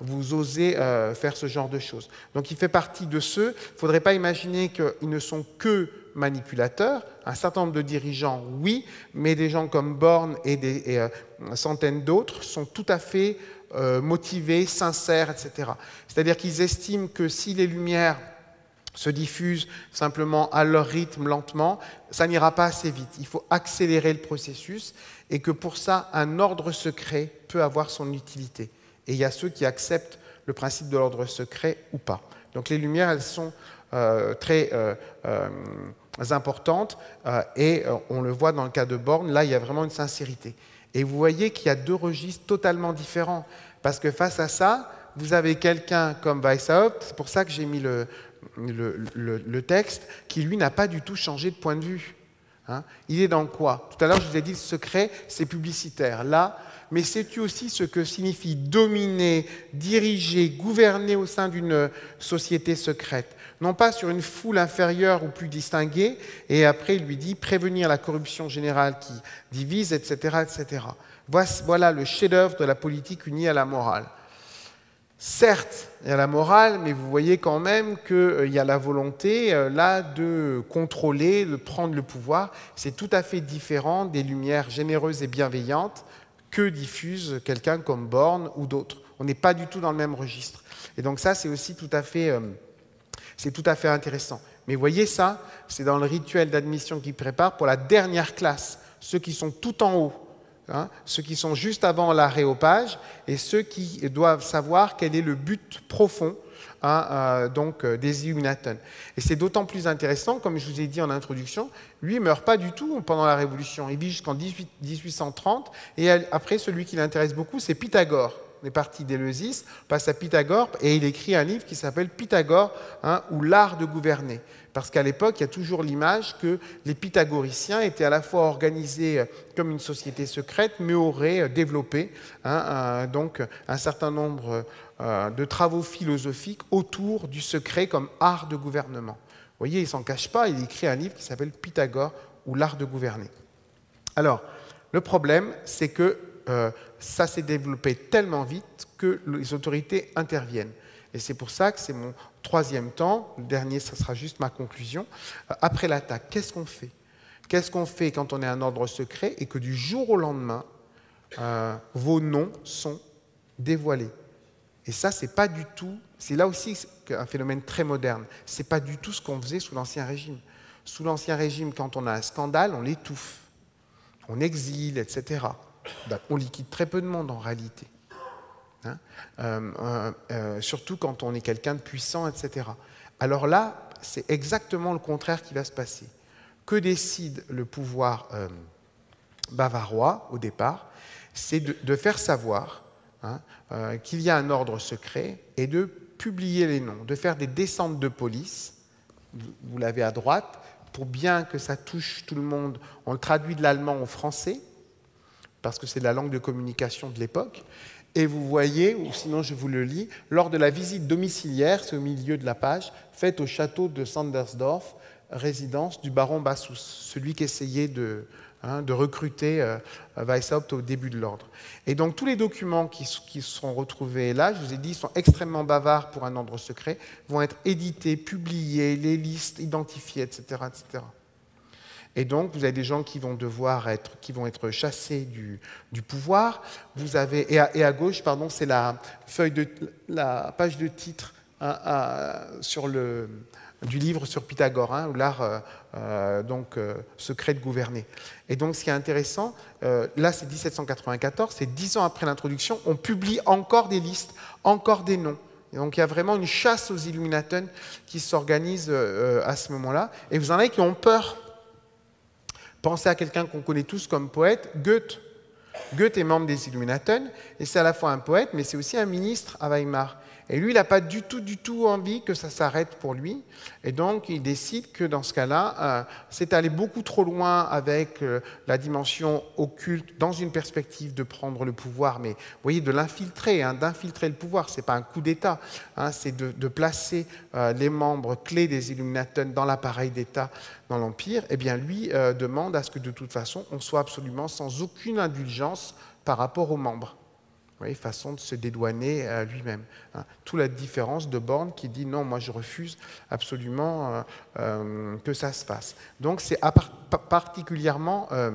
vous osez faire ce genre de choses. Donc il fait partie de ceux, il ne faudrait pas imaginer qu'ils ne sont que manipulateurs. Un certain nombre de dirigeants, oui, mais des gens comme Born et des centaines d'autres sont tout à fait euh, motivés, sincères, etc. C'est-à-dire qu'ils estiment que si les lumières se diffusent simplement à leur rythme lentement, ça n'ira pas assez vite. Il faut accélérer le processus et que pour ça, un ordre secret peut avoir son utilité. Et il y a ceux qui acceptent le principe de l'ordre secret ou pas. Donc les lumières, elles sont euh, très euh, importantes et on le voit dans le cas de Born, là, il y a vraiment une sincérité. Et vous voyez qu'il y a deux registres totalement différents. Parce que face à ça, vous avez quelqu'un comme Weishaupt, c'est pour ça que j'ai mis le, le, texte, qui lui n'a pas du tout changé de point de vue. Hein. Il est dans quoi? Tout à l'heure, je vous ai dit, le secret, c'est publicitaire. Là, mais sais-tu aussi ce que signifie dominer, diriger, gouverner au sein d'une société secrète? Non pas sur une foule inférieure ou plus distinguée, et après il lui dit prévenir la corruption générale qui divise, etc. etc. Voilà le chef-d'œuvre de la politique unie à la morale. Certes, il y a la morale, mais vous voyez quand même qu'il euh, y a la volonté euh, là de contrôler, de prendre le pouvoir. C'est tout à fait différent des lumières généreuses et bienveillantes que diffuse quelqu'un comme Born ou d'autres. On n'est pas du tout dans le même registre. Et donc ça, c'est aussi tout à fait euh, c'est tout à fait intéressant. Mais voyez ça, c'est dans le rituel d'admission qu'il prépare pour la dernière classe, ceux qui sont tout en haut, hein, ceux qui sont juste avant l'aréopage et ceux qui doivent savoir quel est le but profond hein, euh, donc, euh, des Illuminaten. Et c'est d'autant plus intéressant, comme je vous ai dit en introduction, lui ne meurt pas du tout pendant la Révolution. Il vit jusqu'en 1830 et après, celui qui l'intéresse beaucoup, c'est Pythagore on est parti d'Éleusis, passe à Pythagore, et il écrit un livre qui s'appelle Pythagore, hein, ou l'art de gouverner. Parce qu'à l'époque, il y a toujours l'image que les pythagoriciens étaient à la fois organisés euh, comme une société secrète, mais auraient euh, développé hein, donc un certain nombre euh, de travaux philosophiques autour du secret comme art de gouvernement. Vous voyez, il ne s'en cache pas, il écrit un livre qui s'appelle Pythagore ou l'art de gouverner. Alors, le problème, c'est que ça s'est développé tellement vite que les autorités interviennent. Et c'est pour ça que c'est mon troisième temps, le dernier, ce sera juste ma conclusion, euh, après l'attaque, qu'est-ce qu'on fait? Qu'est-ce qu'on fait quand on est un ordre secret et que du jour au lendemain, euh, vos noms sont dévoilés? Et ça, c'est pas du tout, c'est là aussi un phénomène très moderne, c'est pas du tout ce qu'on faisait sous l'Ancien Régime. Sous l'Ancien Régime, quand on a un scandale, on l'étouffe, on exile, etc. Ben, on liquide très peu de monde en réalité. Hein. Euh, euh, euh, surtout quand on est quelqu'un de puissant, etc. Alors là, c'est exactement le contraire qui va se passer. Que décide le pouvoir bavarois au départ C'est de, faire savoir hein, qu'il y a un ordre secret et de publier les noms, de faire des descentes de police, vous l'avez à droite, pour bien que ça touche tout le monde, on le traduit de l'allemand au français, parce que c'est la langue de communication de l'époque. Et vous voyez, ou sinon je vous le lis, lors de la visite domiciliaire, c'est au milieu de la page, faite au château de Sandersdorf, résidence du baron Bassus, celui qui essayait de, hein, recruter euh, Weishaupt au début de l'ordre. Et donc tous les documents qui, qui, sont retrouvés là, je vous ai dit, sont extrêmement bavards pour un ordre secret, vont être édités, publiés, les listes identifiées, etc. etc. Et donc, vous avez des gens qui vont devoir être, qui vont être chassés du, pouvoir. Vous avez, et, à, gauche, pardon, c'est la la page de titre hein, sur le, du livre sur Pythagore, hein, l'art euh, euh, euh, secret de gouverner. Et donc, ce qui est intéressant, là, c'est 1794, c'est dix ans après l'introduction, on publie encore des listes, encore des noms. Et donc, il y a vraiment une chasse aux Illuminaten qui s'organise à ce moment-là. Et vous en avez qui ont peur Pensez à quelqu'un qu'on connaît tous comme poète, Goethe. Goethe est membre des Illuminaten, et c'est à la fois un poète, mais c'est aussi un ministre à Weimar. Et lui, il n'a pas du tout, du tout envie que ça s'arrête pour lui. Et donc, il décide que dans ce cas-là, euh, c'est aller beaucoup trop loin avec euh, la dimension occulte dans une perspective de prendre le pouvoir, mais vous de l'infiltrer, hein, d'infiltrer le pouvoir. Ce n'est pas un coup d'État, hein, c'est de, placer euh, les membres clés des Illuminaten dans l'appareil d'État dans l'Empire. Eh bien, lui demande à ce que de toute façon, on soit absolument sans aucune indulgence par rapport aux membres voyez, façon de se dédouaner lui-même. Hein. Toute la différence de Borne qui dit non, moi je refuse absolument euh, euh, que ça se fasse. Donc c'est particulièrement, euh,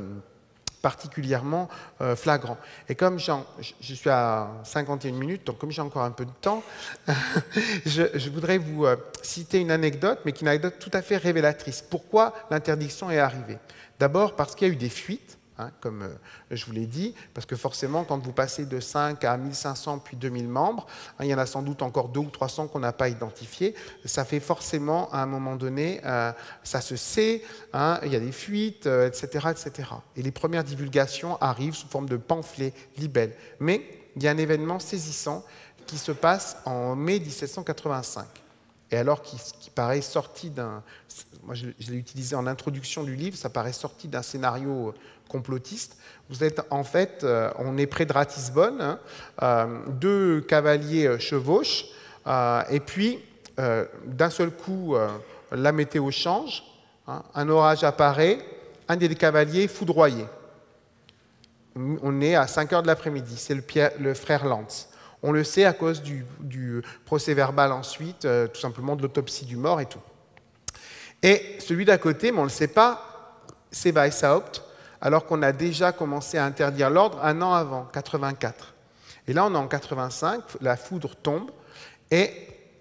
flagrant. Et comme je suis à 51 minutes, donc comme j'ai encore un peu de temps, je, voudrais vous citer une anecdote, mais qui est une anecdote tout à fait révélatrice. Pourquoi l'interdiction est arrivée? D'abord parce qu'il y a eu des fuites Hein, comme euh, je vous l'ai dit, parce que forcément, quand vous passez de 5 à 1500 puis 2000 membres, hein, il y en a sans doute encore 2 ou 300 qu'on n'a pas identifiés, ça fait forcément, à un moment donné, euh, ça se sait, hein, il y a des fuites, etc., euh, etc. Et les premières divulgations arrivent sous forme de pamphlets, libelles. Mais il y a un événement saisissant qui se passe en mai 1785. Et alors qui, paraît sorti d'un... Moi, je l'ai utilisé en introduction du livre, ça paraît sorti d'un scénario complotiste. Vous êtes en fait, euh, on est près de Ratisbonne, hein, euh, deux cavaliers euh, chevauchent, et puis d'un seul coup, la météo change, hein, un orage apparaît, un des cavaliers foudroyé. On est à 5 heures de l'après-midi, c'est le, frère Lantz. On le sait à cause du, du procès verbal ensuite, tout simplement de l'autopsie du mort et tout. Et celui d'à côté, mais on ne le sait pas, c'est Weishaupt, alors qu'on a déjà commencé à interdire l'ordre un an avant, 84. Et là, on est en 85, la foudre tombe, et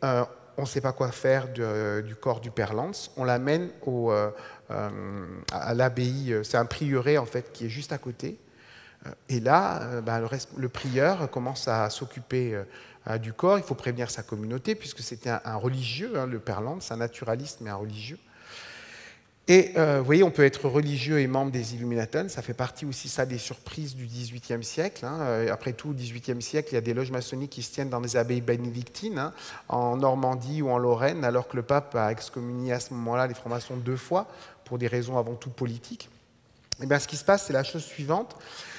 euh, on ne sait pas quoi faire du corps du père Lance. On l'amène euh, euh, à l'abbaye, c'est un prieuré en fait qui est juste à côté. Et là, bah, le, prieur commence à s'occuper du corps. Il faut prévenir sa communauté, puisque c'était un, religieux, hein, le père Lance, un naturaliste, mais un religieux. Et euh, vous voyez, on peut être religieux et membre des Illuminatons, ça fait partie aussi ça des surprises du XVIIIe siècle. Hein. Euh, après tout, au XVIIIe siècle, il y a des loges maçonniques qui se tiennent dans des abbayes bénédictines, hein, en Normandie ou en Lorraine, alors que le pape a excommunié à ce moment-là les francs-maçons deux fois, pour des raisons avant tout politiques. Et eh bien, ce qui se passe, c'est la chose suivante,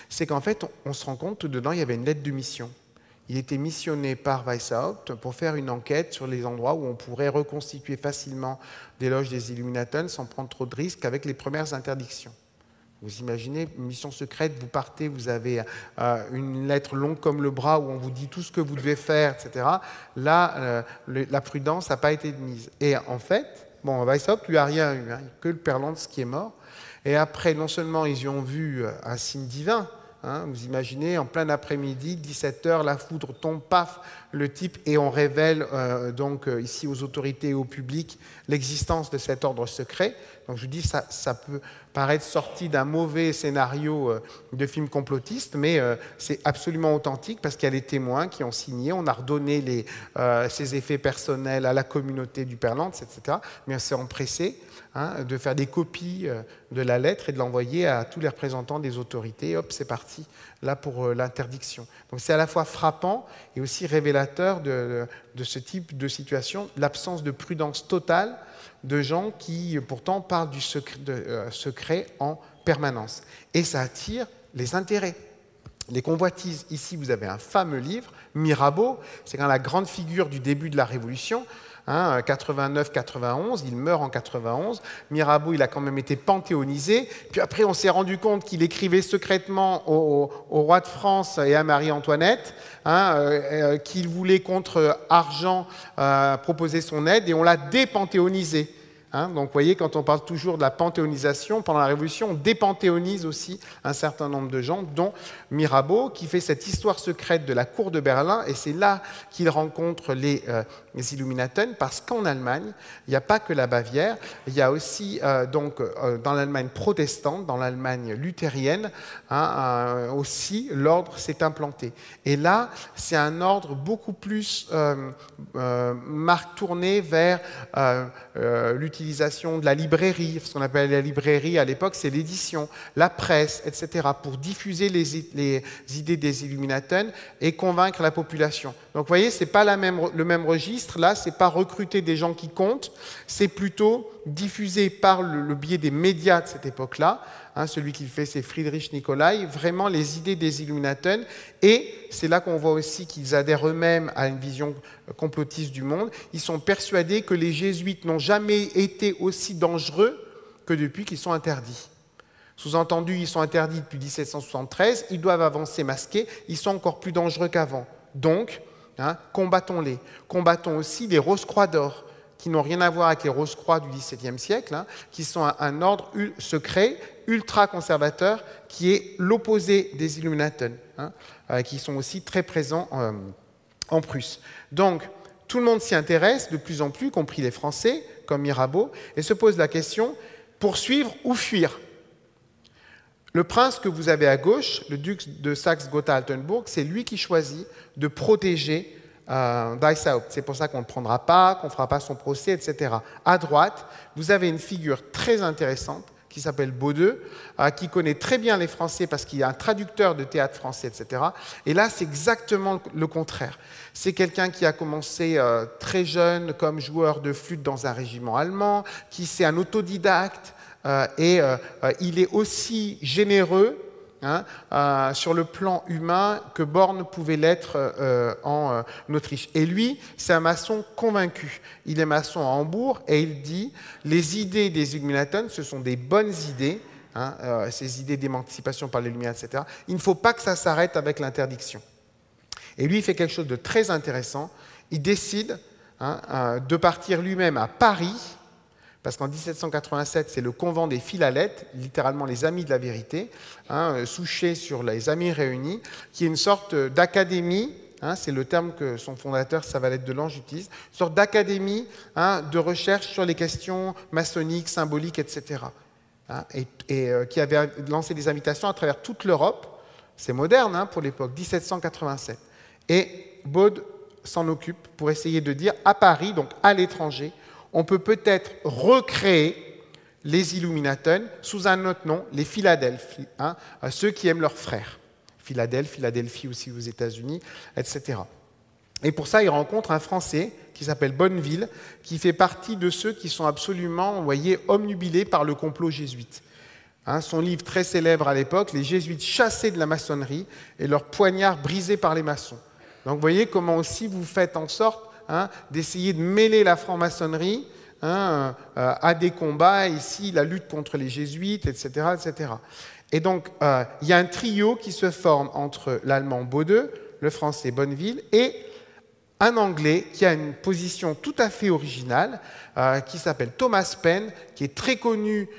c'est qu'en fait, on, on se rend compte que dedans, il y avait une lettre de mission. Il était missionné par Weishaupt pour faire une enquête sur les endroits où on pourrait reconstituer facilement des loges des Illuminatons sans prendre trop de risques avec les premières interdictions. Vous imaginez, mission secrète, vous partez, vous avez euh, une lettre longue comme le bras où on vous dit tout ce que vous devez faire, etc. Là, euh, la prudence n'a pas été mise. Et en fait, bon, Weishaupt lui a rien eu, hein, que le père Lantz qui est mort. Et après, non seulement ils y ont vu euh, un signe divin, Hein, vous imaginez, en plein après-midi, 17h, la foudre tombe, paf, le type, et on révèle euh, donc euh, ici aux autorités et au public l'existence de cet ordre secret. Donc je vous dis, ça, peut paraître sorti d'un mauvais scénario euh, de film complotiste, mais c'est absolument authentique parce qu'il y a les témoins qui ont signé, on a redonné les, ces effets personnels à la communauté du Père etc. Mais on s'est empressé Hein, de faire des copies euh, de la lettre et de l'envoyer à tous les représentants des autorités. Hop, c'est parti, là pour euh, l'interdiction. Donc c'est à la fois frappant et aussi révélateur de, ce type de situation, l'absence de prudence totale de gens qui pourtant parlent du secret, euh, secret en permanence. Et ça attire les intérêts les convoitises. Ici, vous avez un fameux livre, Mirabeau, c'est quand la grande figure du début de la Révolution. 89-91, hein, il meurt en 91. Mirabeau, il a quand même été panthéonisé. Puis après, on s'est rendu compte qu'il écrivait secrètement au, roi de France et à Marie-Antoinette, hein, euh, euh, qu'il voulait contre argent euh, proposer son aide, et on l'a dépanthéonisé. Hein. donc vous voyez, quand on parle toujours de la panthéonisation, pendant la Révolution, on dépanthéonise aussi un certain nombre de gens, dont Mirabeau, qui fait cette histoire secrète de la cour de Berlin, et c'est là qu'il rencontre les, Illuminaten, parce qu'en Allemagne, il n'y a pas que la Bavière, il y a aussi euh, donc euh, dans l'Allemagne protestante, dans l'Allemagne luthérienne, hein, aussi l'ordre s'est implanté. Et là, c'est un ordre beaucoup plus tourné vers l'utilisation de la librairie, ce qu'on appelle la librairie à l'époque, c'est l'édition, la presse, etc., pour diffuser les, idées des Illuminateurs et convaincre la population. Donc vous voyez, ce n'est pas le même registre, là, ce n'est pas recruter des gens qui comptent, c'est plutôt diffuser par le, biais des médias de cette époque-là, hein, celui qui le fait, c'est Friedrich Nicolai, vraiment les idées des Illuminateurs. Et c'est là qu'on voit aussi qu'ils adhèrent eux-mêmes à une vision complotiste du monde. Ils sont persuadés que les jésuites n'ont jamais été aussi dangereux que depuis qu'ils sont interdits. Sous-entendu, ils sont interdits depuis 1773, ils doivent avancer masqués, ils sont encore plus dangereux qu'avant. Donc, hein, combattons-les. Combattons aussi les Rose-Croix d'or, qui n'ont rien à voir avec les Rose-Croix du XVIIe siècle, hein, qui sont un, ordre secret, ultra-conservateur, qui est l'opposé des Illuminateurs, hein, euh, qui sont aussi très présents euh, en Prusse. Donc, tout le monde s'y intéresse de plus en plus, y compris les Français, comme Mirabeau, et se pose la question, poursuivre ou fuir? Le prince que vous avez à gauche, le duc de Saxe-Gotha-Altenburg, c'est lui qui choisit de protéger euh, C'est pour ça qu'on ne le prendra pas, qu'on ne fera pas son procès, etc. À droite, vous avez une figure très intéressante qui s'appelle Baudeux, euh, qui connaît très bien les Français parce qu'il est un traducteur de théâtre français, etc. Et là, c'est exactement le contraire. C'est quelqu'un qui a commencé euh, très jeune comme joueur de flûte dans un régiment allemand, qui c'est un autodidacte, et il est aussi généreux Hein, euh, sur le plan humain que Borne pouvait l'être euh, en euh, Autriche. Et lui, c'est un maçon convaincu. Il est maçon à Hambourg et il dit les idées des Illuminatons, ce sont des bonnes idées, hein, ces idées d'émancipation par les Lumières, etc. Il ne faut pas que ça s'arrête avec l'interdiction. Et lui, il fait quelque chose de très intéressant. Il décide hein, de partir lui-même à Paris parce qu'en 1787, c'est le convent des Philalètes, littéralement les Amis de la Vérité, hein, Souchet sur les Amis réunis, qui est une sorte d'académie, hein, c'est le terme que son fondateur, Savalette Delange, utilise, une sorte d'académie hein, de recherche sur les questions maçonniques, symboliques, etc. et, euh, qui avait lancé des invitations à travers toute l'Europe. C'est moderne pour l'époque, 1787. Et Baud s'en occupe pour essayer de dire à Paris, donc à l'étranger, on peut peut-être recréer les Illuminatons sous un autre nom, les Philadelphes, hein, ceux qui aiment leurs frères. Philadelphie, Philadelphie aussi aux États-Unis, etc. Et pour ça, il rencontre un Français qui s'appelle Bonneville, qui fait partie de ceux qui sont absolument, vous voyez, omnubilés par le complot jésuite. Hein, son livre très célèbre à l'époque, Les Jésuites chassés de la maçonnerie et leurs poignards brisés par les maçons. Donc vous voyez comment aussi vous faites en sorte Hein, d'essayer de mêler la franc-maçonnerie hein, euh, à des combats, ici la lutte contre les jésuites, etc., etc. Et donc, euh, il y a un trio qui se forme entre l'allemand Baudeux, le français Bonneville et un Anglais qui a une position tout à fait originale, euh, qui s'appelle Thomas Paine, qui est très connu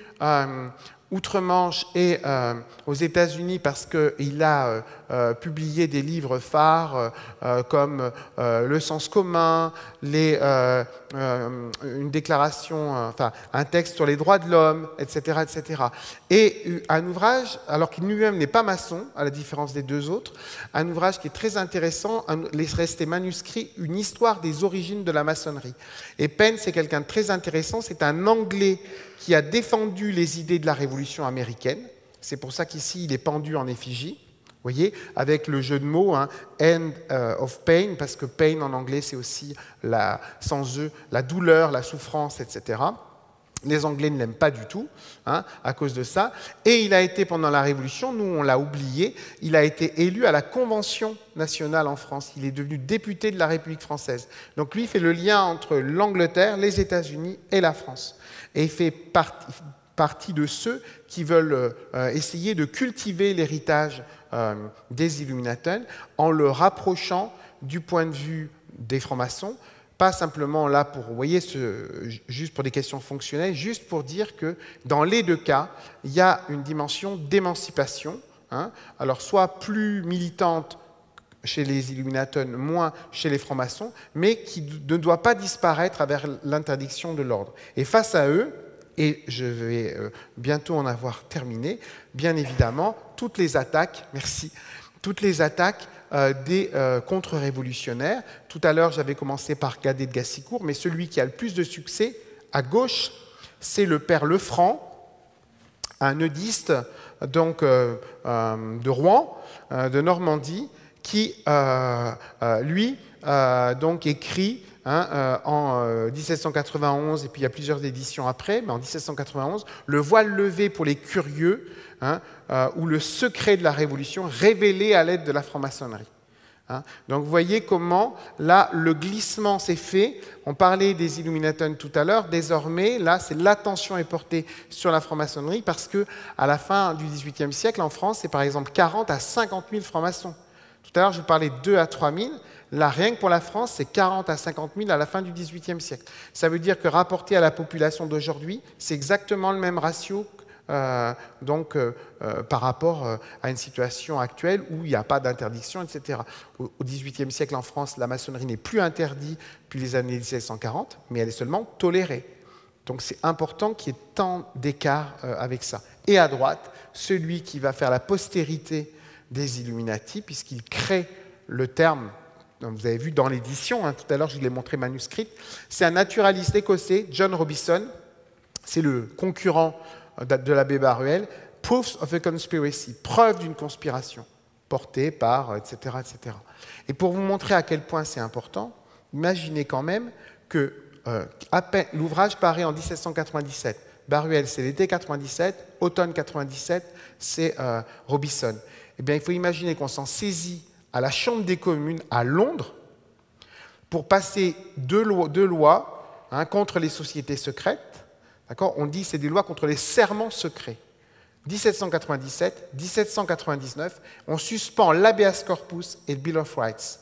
outre-Manche et aux États-Unis parce qu'il a euh, euh, publié des livres phares comme Le sens commun, une déclaration, enfin un texte sur les droits de l'homme, etc., etc. Et un ouvrage, alors qu'il lui-même n'est pas maçon, à la différence des deux autres, un ouvrage qui est très intéressant, les resté manuscrit, une histoire des origines de la maçonnerie. Et Penn, c'est quelqu'un de très intéressant, c'est un Anglais qui a défendu les idées de la Révolution américaine. C'est pour ça qu'ici, il est pendu en effigie. Voyez, avec le jeu de mots, hein, end euh, of pain, parce que pain en anglais, c'est aussi la, sans eux, la douleur, la souffrance, etc. Les Anglais ne l'aiment pas du tout hein, à cause de ça. Et il a été, pendant la Révolution, nous on l'a oublié, il a été élu à la Convention nationale en France. Il est devenu député de la République française. Donc lui fait le lien entre l'Angleterre, les États-Unis et la France et il fait partie, de ceux qui veulent euh, essayer de cultiver l'héritage euh, des Illuminateurs en le rapprochant du point de vue des francs-maçons, pas simplement là pour, vous voyez, juste pour des questions fonctionnelles, juste pour dire que dans les deux cas, il y a une dimension d'émancipation, hein. alors soit plus militante chez les Illuminateurs, moins chez les francs-maçons, mais qui ne doit pas disparaître vers l'interdiction de l'ordre. Et face à eux, et je vais euh, bientôt en avoir terminé, bien évidemment, toutes les attaques, merci, toutes les attaques euh, des euh, contre-révolutionnaires. Tout à l'heure, j'avais commencé par Cadet de Gassicourt, mais celui qui a le plus de succès, à gauche, c'est le père Lefranc, un nudiste donc, de Rouen, de Normandie, qui, lui, donc écrit hein, en 1791, et puis il y a plusieurs éditions après, mais en 1791, Le voile levé pour les curieux, hein, ou Le secret de la Révolution, révélé à l'aide de la franc-maçonnerie. Hein. Donc vous voyez comment là le glissement s'est fait. On parlait des Illuminatons tout à l'heure. Désormais, là, c'est l'attention est portée sur la franc-maçonnerie parce que à la fin du XVIIIe siècle, en France, c'est par exemple 40 à 50 000 francs-maçons. Tout à l'heure, je vous parlais de 2 à 3 000. Là, rien que pour la France, c'est 40 à 50 000 à la fin du XVIIIe siècle. Ça veut dire que rapporté à la population d'aujourd'hui, c'est exactement le même ratio euh, donc, euh, euh, par rapport à une situation actuelle où il n'y a pas d'interdiction, etc. Au XVIIIe siècle, en France, la maçonnerie n'est plus interdite depuis les années 1740, mais elle est seulement tolérée. Donc c'est important qu'il y ait tant d'écart avec ça. Et à droite, celui qui va faire la postérité des Illuminati, puisqu'il crée le terme, vous avez vu dans l'édition, hein, tout à l'heure je vous l'ai montré manuscrit, c'est un naturaliste écossais, John Robison, c'est le concurrent de l'abbé Baruel, Proofs of a Conspiracy, preuve d'une conspiration portée par, etc., etc. Et pour vous montrer à quel point c'est important, imaginez quand même que euh, l'ouvrage paraît en 1797. Baruel, c'est l'été 97, automne 97, c'est euh, Robison eh bien, il faut imaginer qu'on s'en saisit à la Chambre des communes à Londres pour passer deux lois, hein, contre les sociétés secrètes. On dit que c'est des lois contre les serments secrets. 1797, 1799, on suspend l'habeas corpus et le Bill of Rights,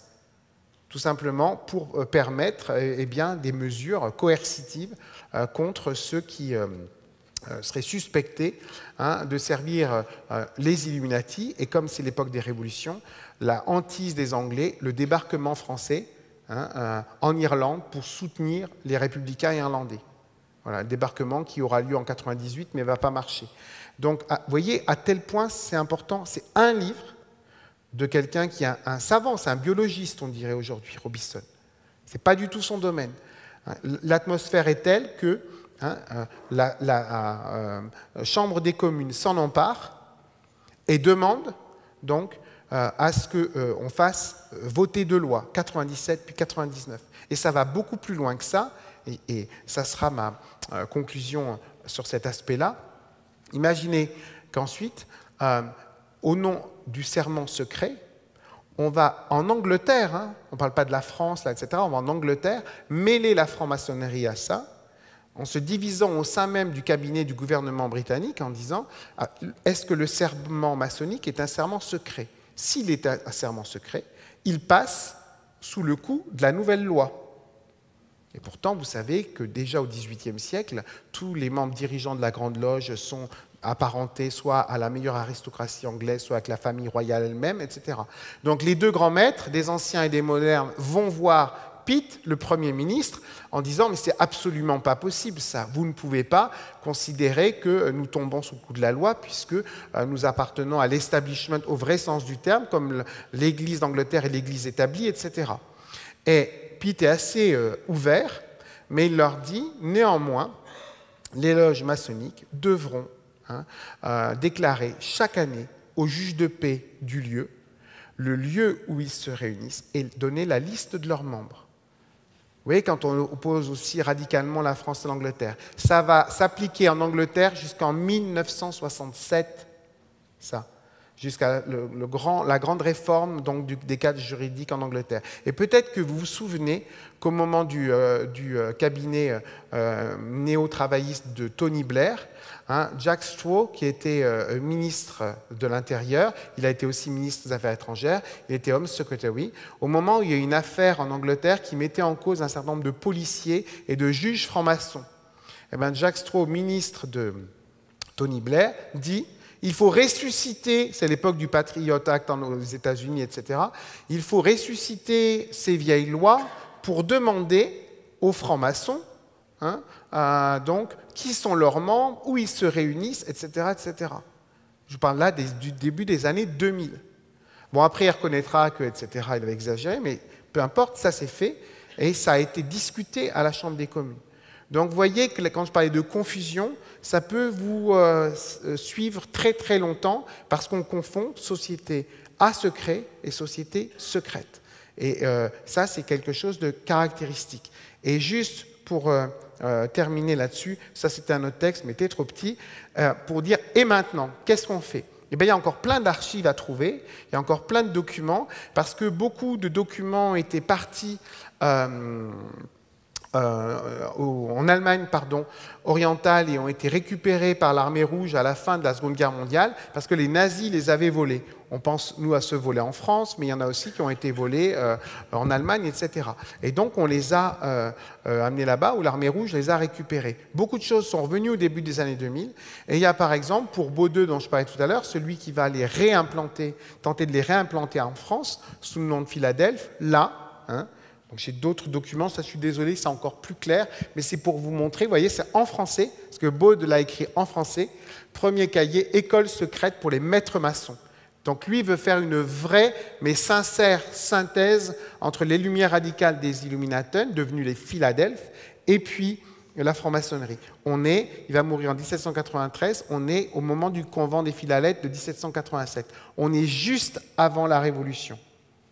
tout simplement pour euh, permettre eh, eh bien, des mesures coercitives euh, contre ceux qui euh, euh, serait suspecté hein, de servir euh, les Illuminati. Et comme c'est l'époque des révolutions, la hantise des Anglais, le débarquement français hein, euh, en Irlande pour soutenir les républicains irlandais. Voilà, le débarquement qui aura lieu en 98 mais ne va pas marcher. Donc, vous voyez, à tel point, c'est important, c'est un livre de quelqu'un qui est un, savant, c'est un biologiste, on dirait aujourd'hui, Robinson. Ce n'est pas du tout son domaine. Hein, l'atmosphère est telle que Hein, euh, la, euh, Chambre des communes s'en empare et demande donc à ce qu'on fasse voter deux lois, 97 puis 99. Et ça va beaucoup plus loin que ça, et, et ça sera ma conclusion sur cet aspect-là. Imaginez qu'ensuite, au nom du serment secret, on va en Angleterre, hein, on ne parle pas de la France, là, etc., on va en Angleterre, mêler la franc-maçonnerie à ça, en se divisant au sein même du cabinet du gouvernement britannique en disant ah, est-ce que le serment maçonnique est un serment secret? S'il est un serment secret, il passe sous le coup de la nouvelle loi. Et pourtant, vous savez que déjà au XVIIIe siècle, tous les membres dirigeants de la Grande Loge sont apparentés soit à la meilleure aristocratie anglaise, soit avec la famille royale elle-même, etc. Donc les deux grands maîtres, des anciens et des modernes, vont voir Pitt, le Premier ministre, en disant Mais c'est absolument pas possible ça. Vous ne pouvez pas considérer que nous tombons sous le coup de la loi, puisque euh, nous appartenons à l'establishment au vrai sens du terme, comme l'Église d'Angleterre et l'Église établie, etc. Et Pitt est assez euh, ouvert, mais il leur dit Néanmoins, les loges maçonniques devront hein, euh, déclarer chaque année au juge de paix du lieu le lieu où ils se réunissent et donner la liste de leurs membres. Vous voyez, quand on oppose aussi radicalement la France et l'Angleterre, ça va s'appliquer en Angleterre jusqu'en 1967, ça, jusqu'à la grande réforme donc, des cadres juridiques en Angleterre. Et peut-être que vous vous souvenez qu'au moment du, euh, euh, cabinet euh, néo-travailliste de Tony Blair, Hein, Jack Straw, qui était ministre de l'Intérieur, il a été aussi ministre des Affaires étrangères, il était Home Secretary, au moment où il y a eu une affaire en Angleterre qui mettait en cause un certain nombre de policiers et de juges francs-maçons. Eh bien, Jack Straw, ministre de Tony Blair, dit il faut ressusciter, c'est l'époque du Patriot Act aux États-Unis, etc. Il faut ressusciter ces vieilles lois pour demander aux francs-maçons hein, donc, qui sont leurs membres, où ils se réunissent, etc. etc. Je parle là du début des années 2000. Bon, après, il reconnaîtra que, etc., il avait exagéré, mais peu importe, ça s'est fait, et ça a été discuté à la Chambre des communes. Donc, vous voyez que quand je parlais de confusion, ça peut vous euh, euh, suivre très très longtemps parce qu'on confond société à secret et société secrète. Et euh, ça, c'est quelque chose de caractéristique. Et juste pour terminer là-dessus, ça c'était un autre texte, mais était trop petit, pour dire et maintenant, qu'est-ce qu'on fait? Eh bien, il y a encore plein d'archives à trouver, il y a encore plein de documents, parce que beaucoup de documents étaient partis euh, en Allemagne pardon, orientale et ont été récupérés par l'armée rouge à la fin de la Seconde Guerre mondiale parce que les nazis les avaient volés. On pense, nous, à ceux volés en France, mais il y en a aussi qui ont été volés euh, en Allemagne, etc. Et donc, on les a euh, amenés là-bas où l'armée rouge les a récupérés. Beaucoup de choses sont revenues au début des années 2000. Et il y a, par exemple, pour Baudeux, dont je parlais tout à l'heure, celui qui va les réimplanter, tenter de les réimplanter en France sous le nom de Philadelphie, là, hein, j'ai d'autres documents, ça je suis désolé, c'est encore plus clair, mais c'est pour vous montrer, vous voyez, c'est en français, parce que Baud l'a écrit en français, premier cahier, école secrète pour les maîtres maçons. Donc lui veut faire une vraie mais sincère synthèse entre les lumières radicales des Illuminateurs, devenus les Philadelphes, et puis la franc-maçonnerie. On est, il va mourir en 1793, on est au moment du convent des Philalètes de 1787. On est juste avant la Révolution.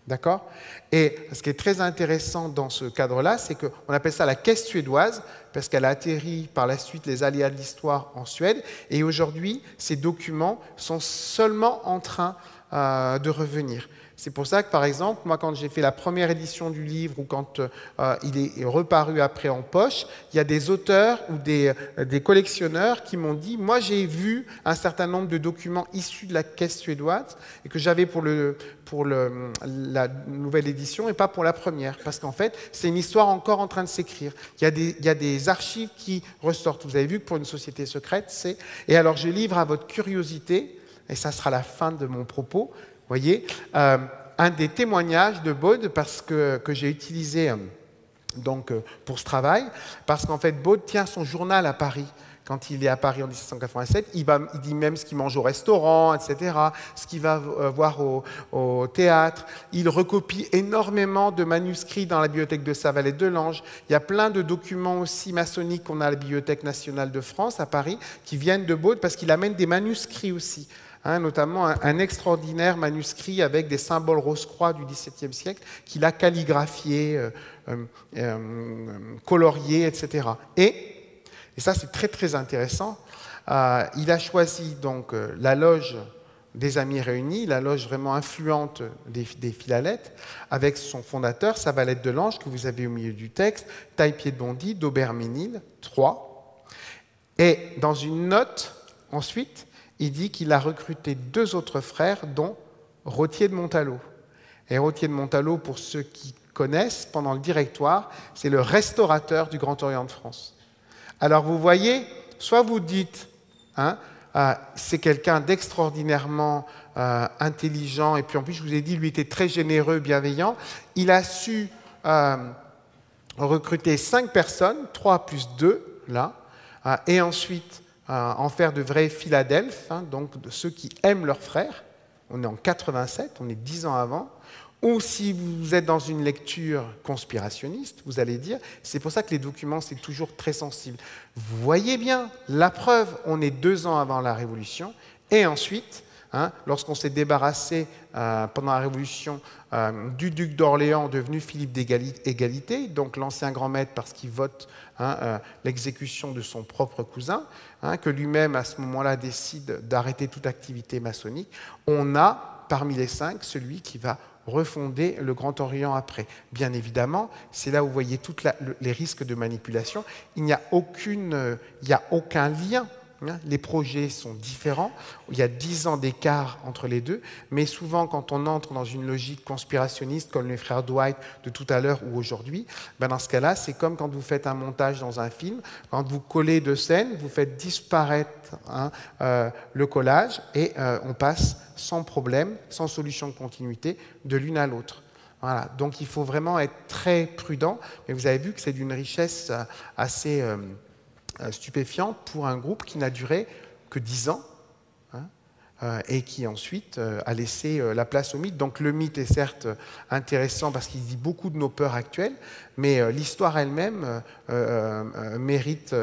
D'accord? Et ce qui est très intéressant dans ce cadre-là, c'est qu'on appelle ça la caisse suédoise, parce qu'elle a atterri par la suite les aléas de l'histoire en Suède. Et aujourd'hui, ces documents sont seulement en train euh, de revenir. C'est pour ça que, par exemple, moi, quand j'ai fait la première édition du livre ou quand euh, il est reparu après en poche, il y a des auteurs ou des, euh, des collectionneurs qui m'ont dit, moi, j'ai vu un certain nombre de documents issus de la caisse suédoise et que j'avais pour, le, pour la nouvelle édition et pas pour la première. Parce qu'en fait, c'est une histoire encore en train de s'écrire. Il, il y a des archives qui ressortent. Vous avez vu que pour une société secrète, c'est... Et alors, je livre à votre curiosité, et ça sera la fin de mon propos, voyez, euh, un des témoignages de Baud parce que, que j'ai utilisé euh, donc, euh, pour ce travail, parce qu'en fait, Baud tient son journal à Paris. Quand il est à Paris en 1787, il, il dit même ce qu'il mange au restaurant, etc., ce qu'il va voir au, théâtre. Il recopie énormément de manuscrits dans la bibliothèque de Savalette de Lange. Il y a plein de documents aussi maçonniques qu'on a à la Bibliothèque nationale de France à Paris qui viennent de Baud parce qu'il amène des manuscrits aussi. Hein, notamment un, extraordinaire manuscrit avec des symboles rose-croix du XVIIe siècle qu'il a calligraphié, euh, euh, euh, colorié, etc. Et, et ça c'est très très intéressant, il a choisi donc la loge des Amis Réunis, la loge vraiment influente des, des Philalettes, avec son fondateur, Savalette de l'Ange, que vous avez au milieu du texte, Taille-Pied de Bondy, d'Auberménil, 3, Et dans une note, ensuite, il dit qu'il a recruté deux autres frères, dont Rottier de Montalot. Et Rottier de Montalot, pour ceux qui connaissent, pendant le directoire, c'est le restaurateur du Grand Orient de France. Alors vous voyez, soit vous dites, hein, euh, c'est quelqu'un d'extraordinairement euh, intelligent, et puis en plus, je vous ai dit, lui était très généreux, bienveillant. Il a su euh, recruter cinq personnes, trois plus deux, là, et ensuite en faire de vrais Philadelphes, hein, donc de ceux qui aiment leurs frères. On est en 87, on est dix ans avant. Ou si vous êtes dans une lecture conspirationniste, vous allez dire, c'est pour ça que les documents, c'est toujours très sensible. Vous voyez bien, la preuve, on est deux ans avant la Révolution, et ensuite, hein, lorsqu'on s'est débarrassé euh, pendant la Révolution euh, du duc d'Orléans devenu Philippe d'égalité, donc l'ancien grand maître parce qu'il vote hein, euh, l'exécution de son propre cousin, hein, que lui-même à ce moment-là décide d'arrêter toute activité maçonnique, on a parmi les cinq celui qui va refonder le Grand Orient après. Bien évidemment, c'est là où vous voyez tous les risques de manipulation. Il n'y a, aucun lien les projets sont différents, il y a dix ans d'écart entre les deux, mais souvent quand on entre dans une logique conspirationniste comme les frères Dwight de tout à l'heure ou aujourd'hui, ben dans ce cas-là, c'est comme quand vous faites un montage dans un film, quand vous collez deux scènes, vous faites disparaître hein, euh, le collage et euh, on passe sans problème, sans solution de continuité, de l'une à l'autre. Voilà. Donc il faut vraiment être très prudent, mais vous avez vu que c'est d'une richesse euh, assez... stupéfiante pour un groupe qui n'a duré que dix ans hein, euh, et qui ensuite euh, a laissé la place au mythe. Donc le mythe est certes intéressant parce qu'il dit beaucoup de nos peurs actuelles, mais l'histoire elle-même mérite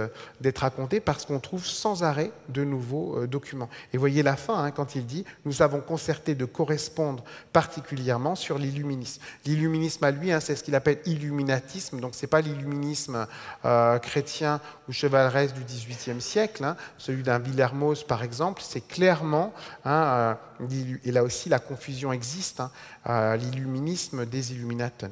d'être racontée parce qu'on trouve sans arrêt de nouveaux documents. Et voyez la fin hein, quand il dit Nous avons concerté de correspondre particulièrement sur l'illuminisme. L'illuminisme à lui, hein, c'est ce qu'il appelle illuminatisme, donc ce n'est pas l'illuminisme chrétien ou chevaleresque du XVIIIe siècle, hein, celui d'un Villermoz par exemple, c'est clairement, euh, et là aussi la confusion existe, euh, l'illuminisme des Illuminatons.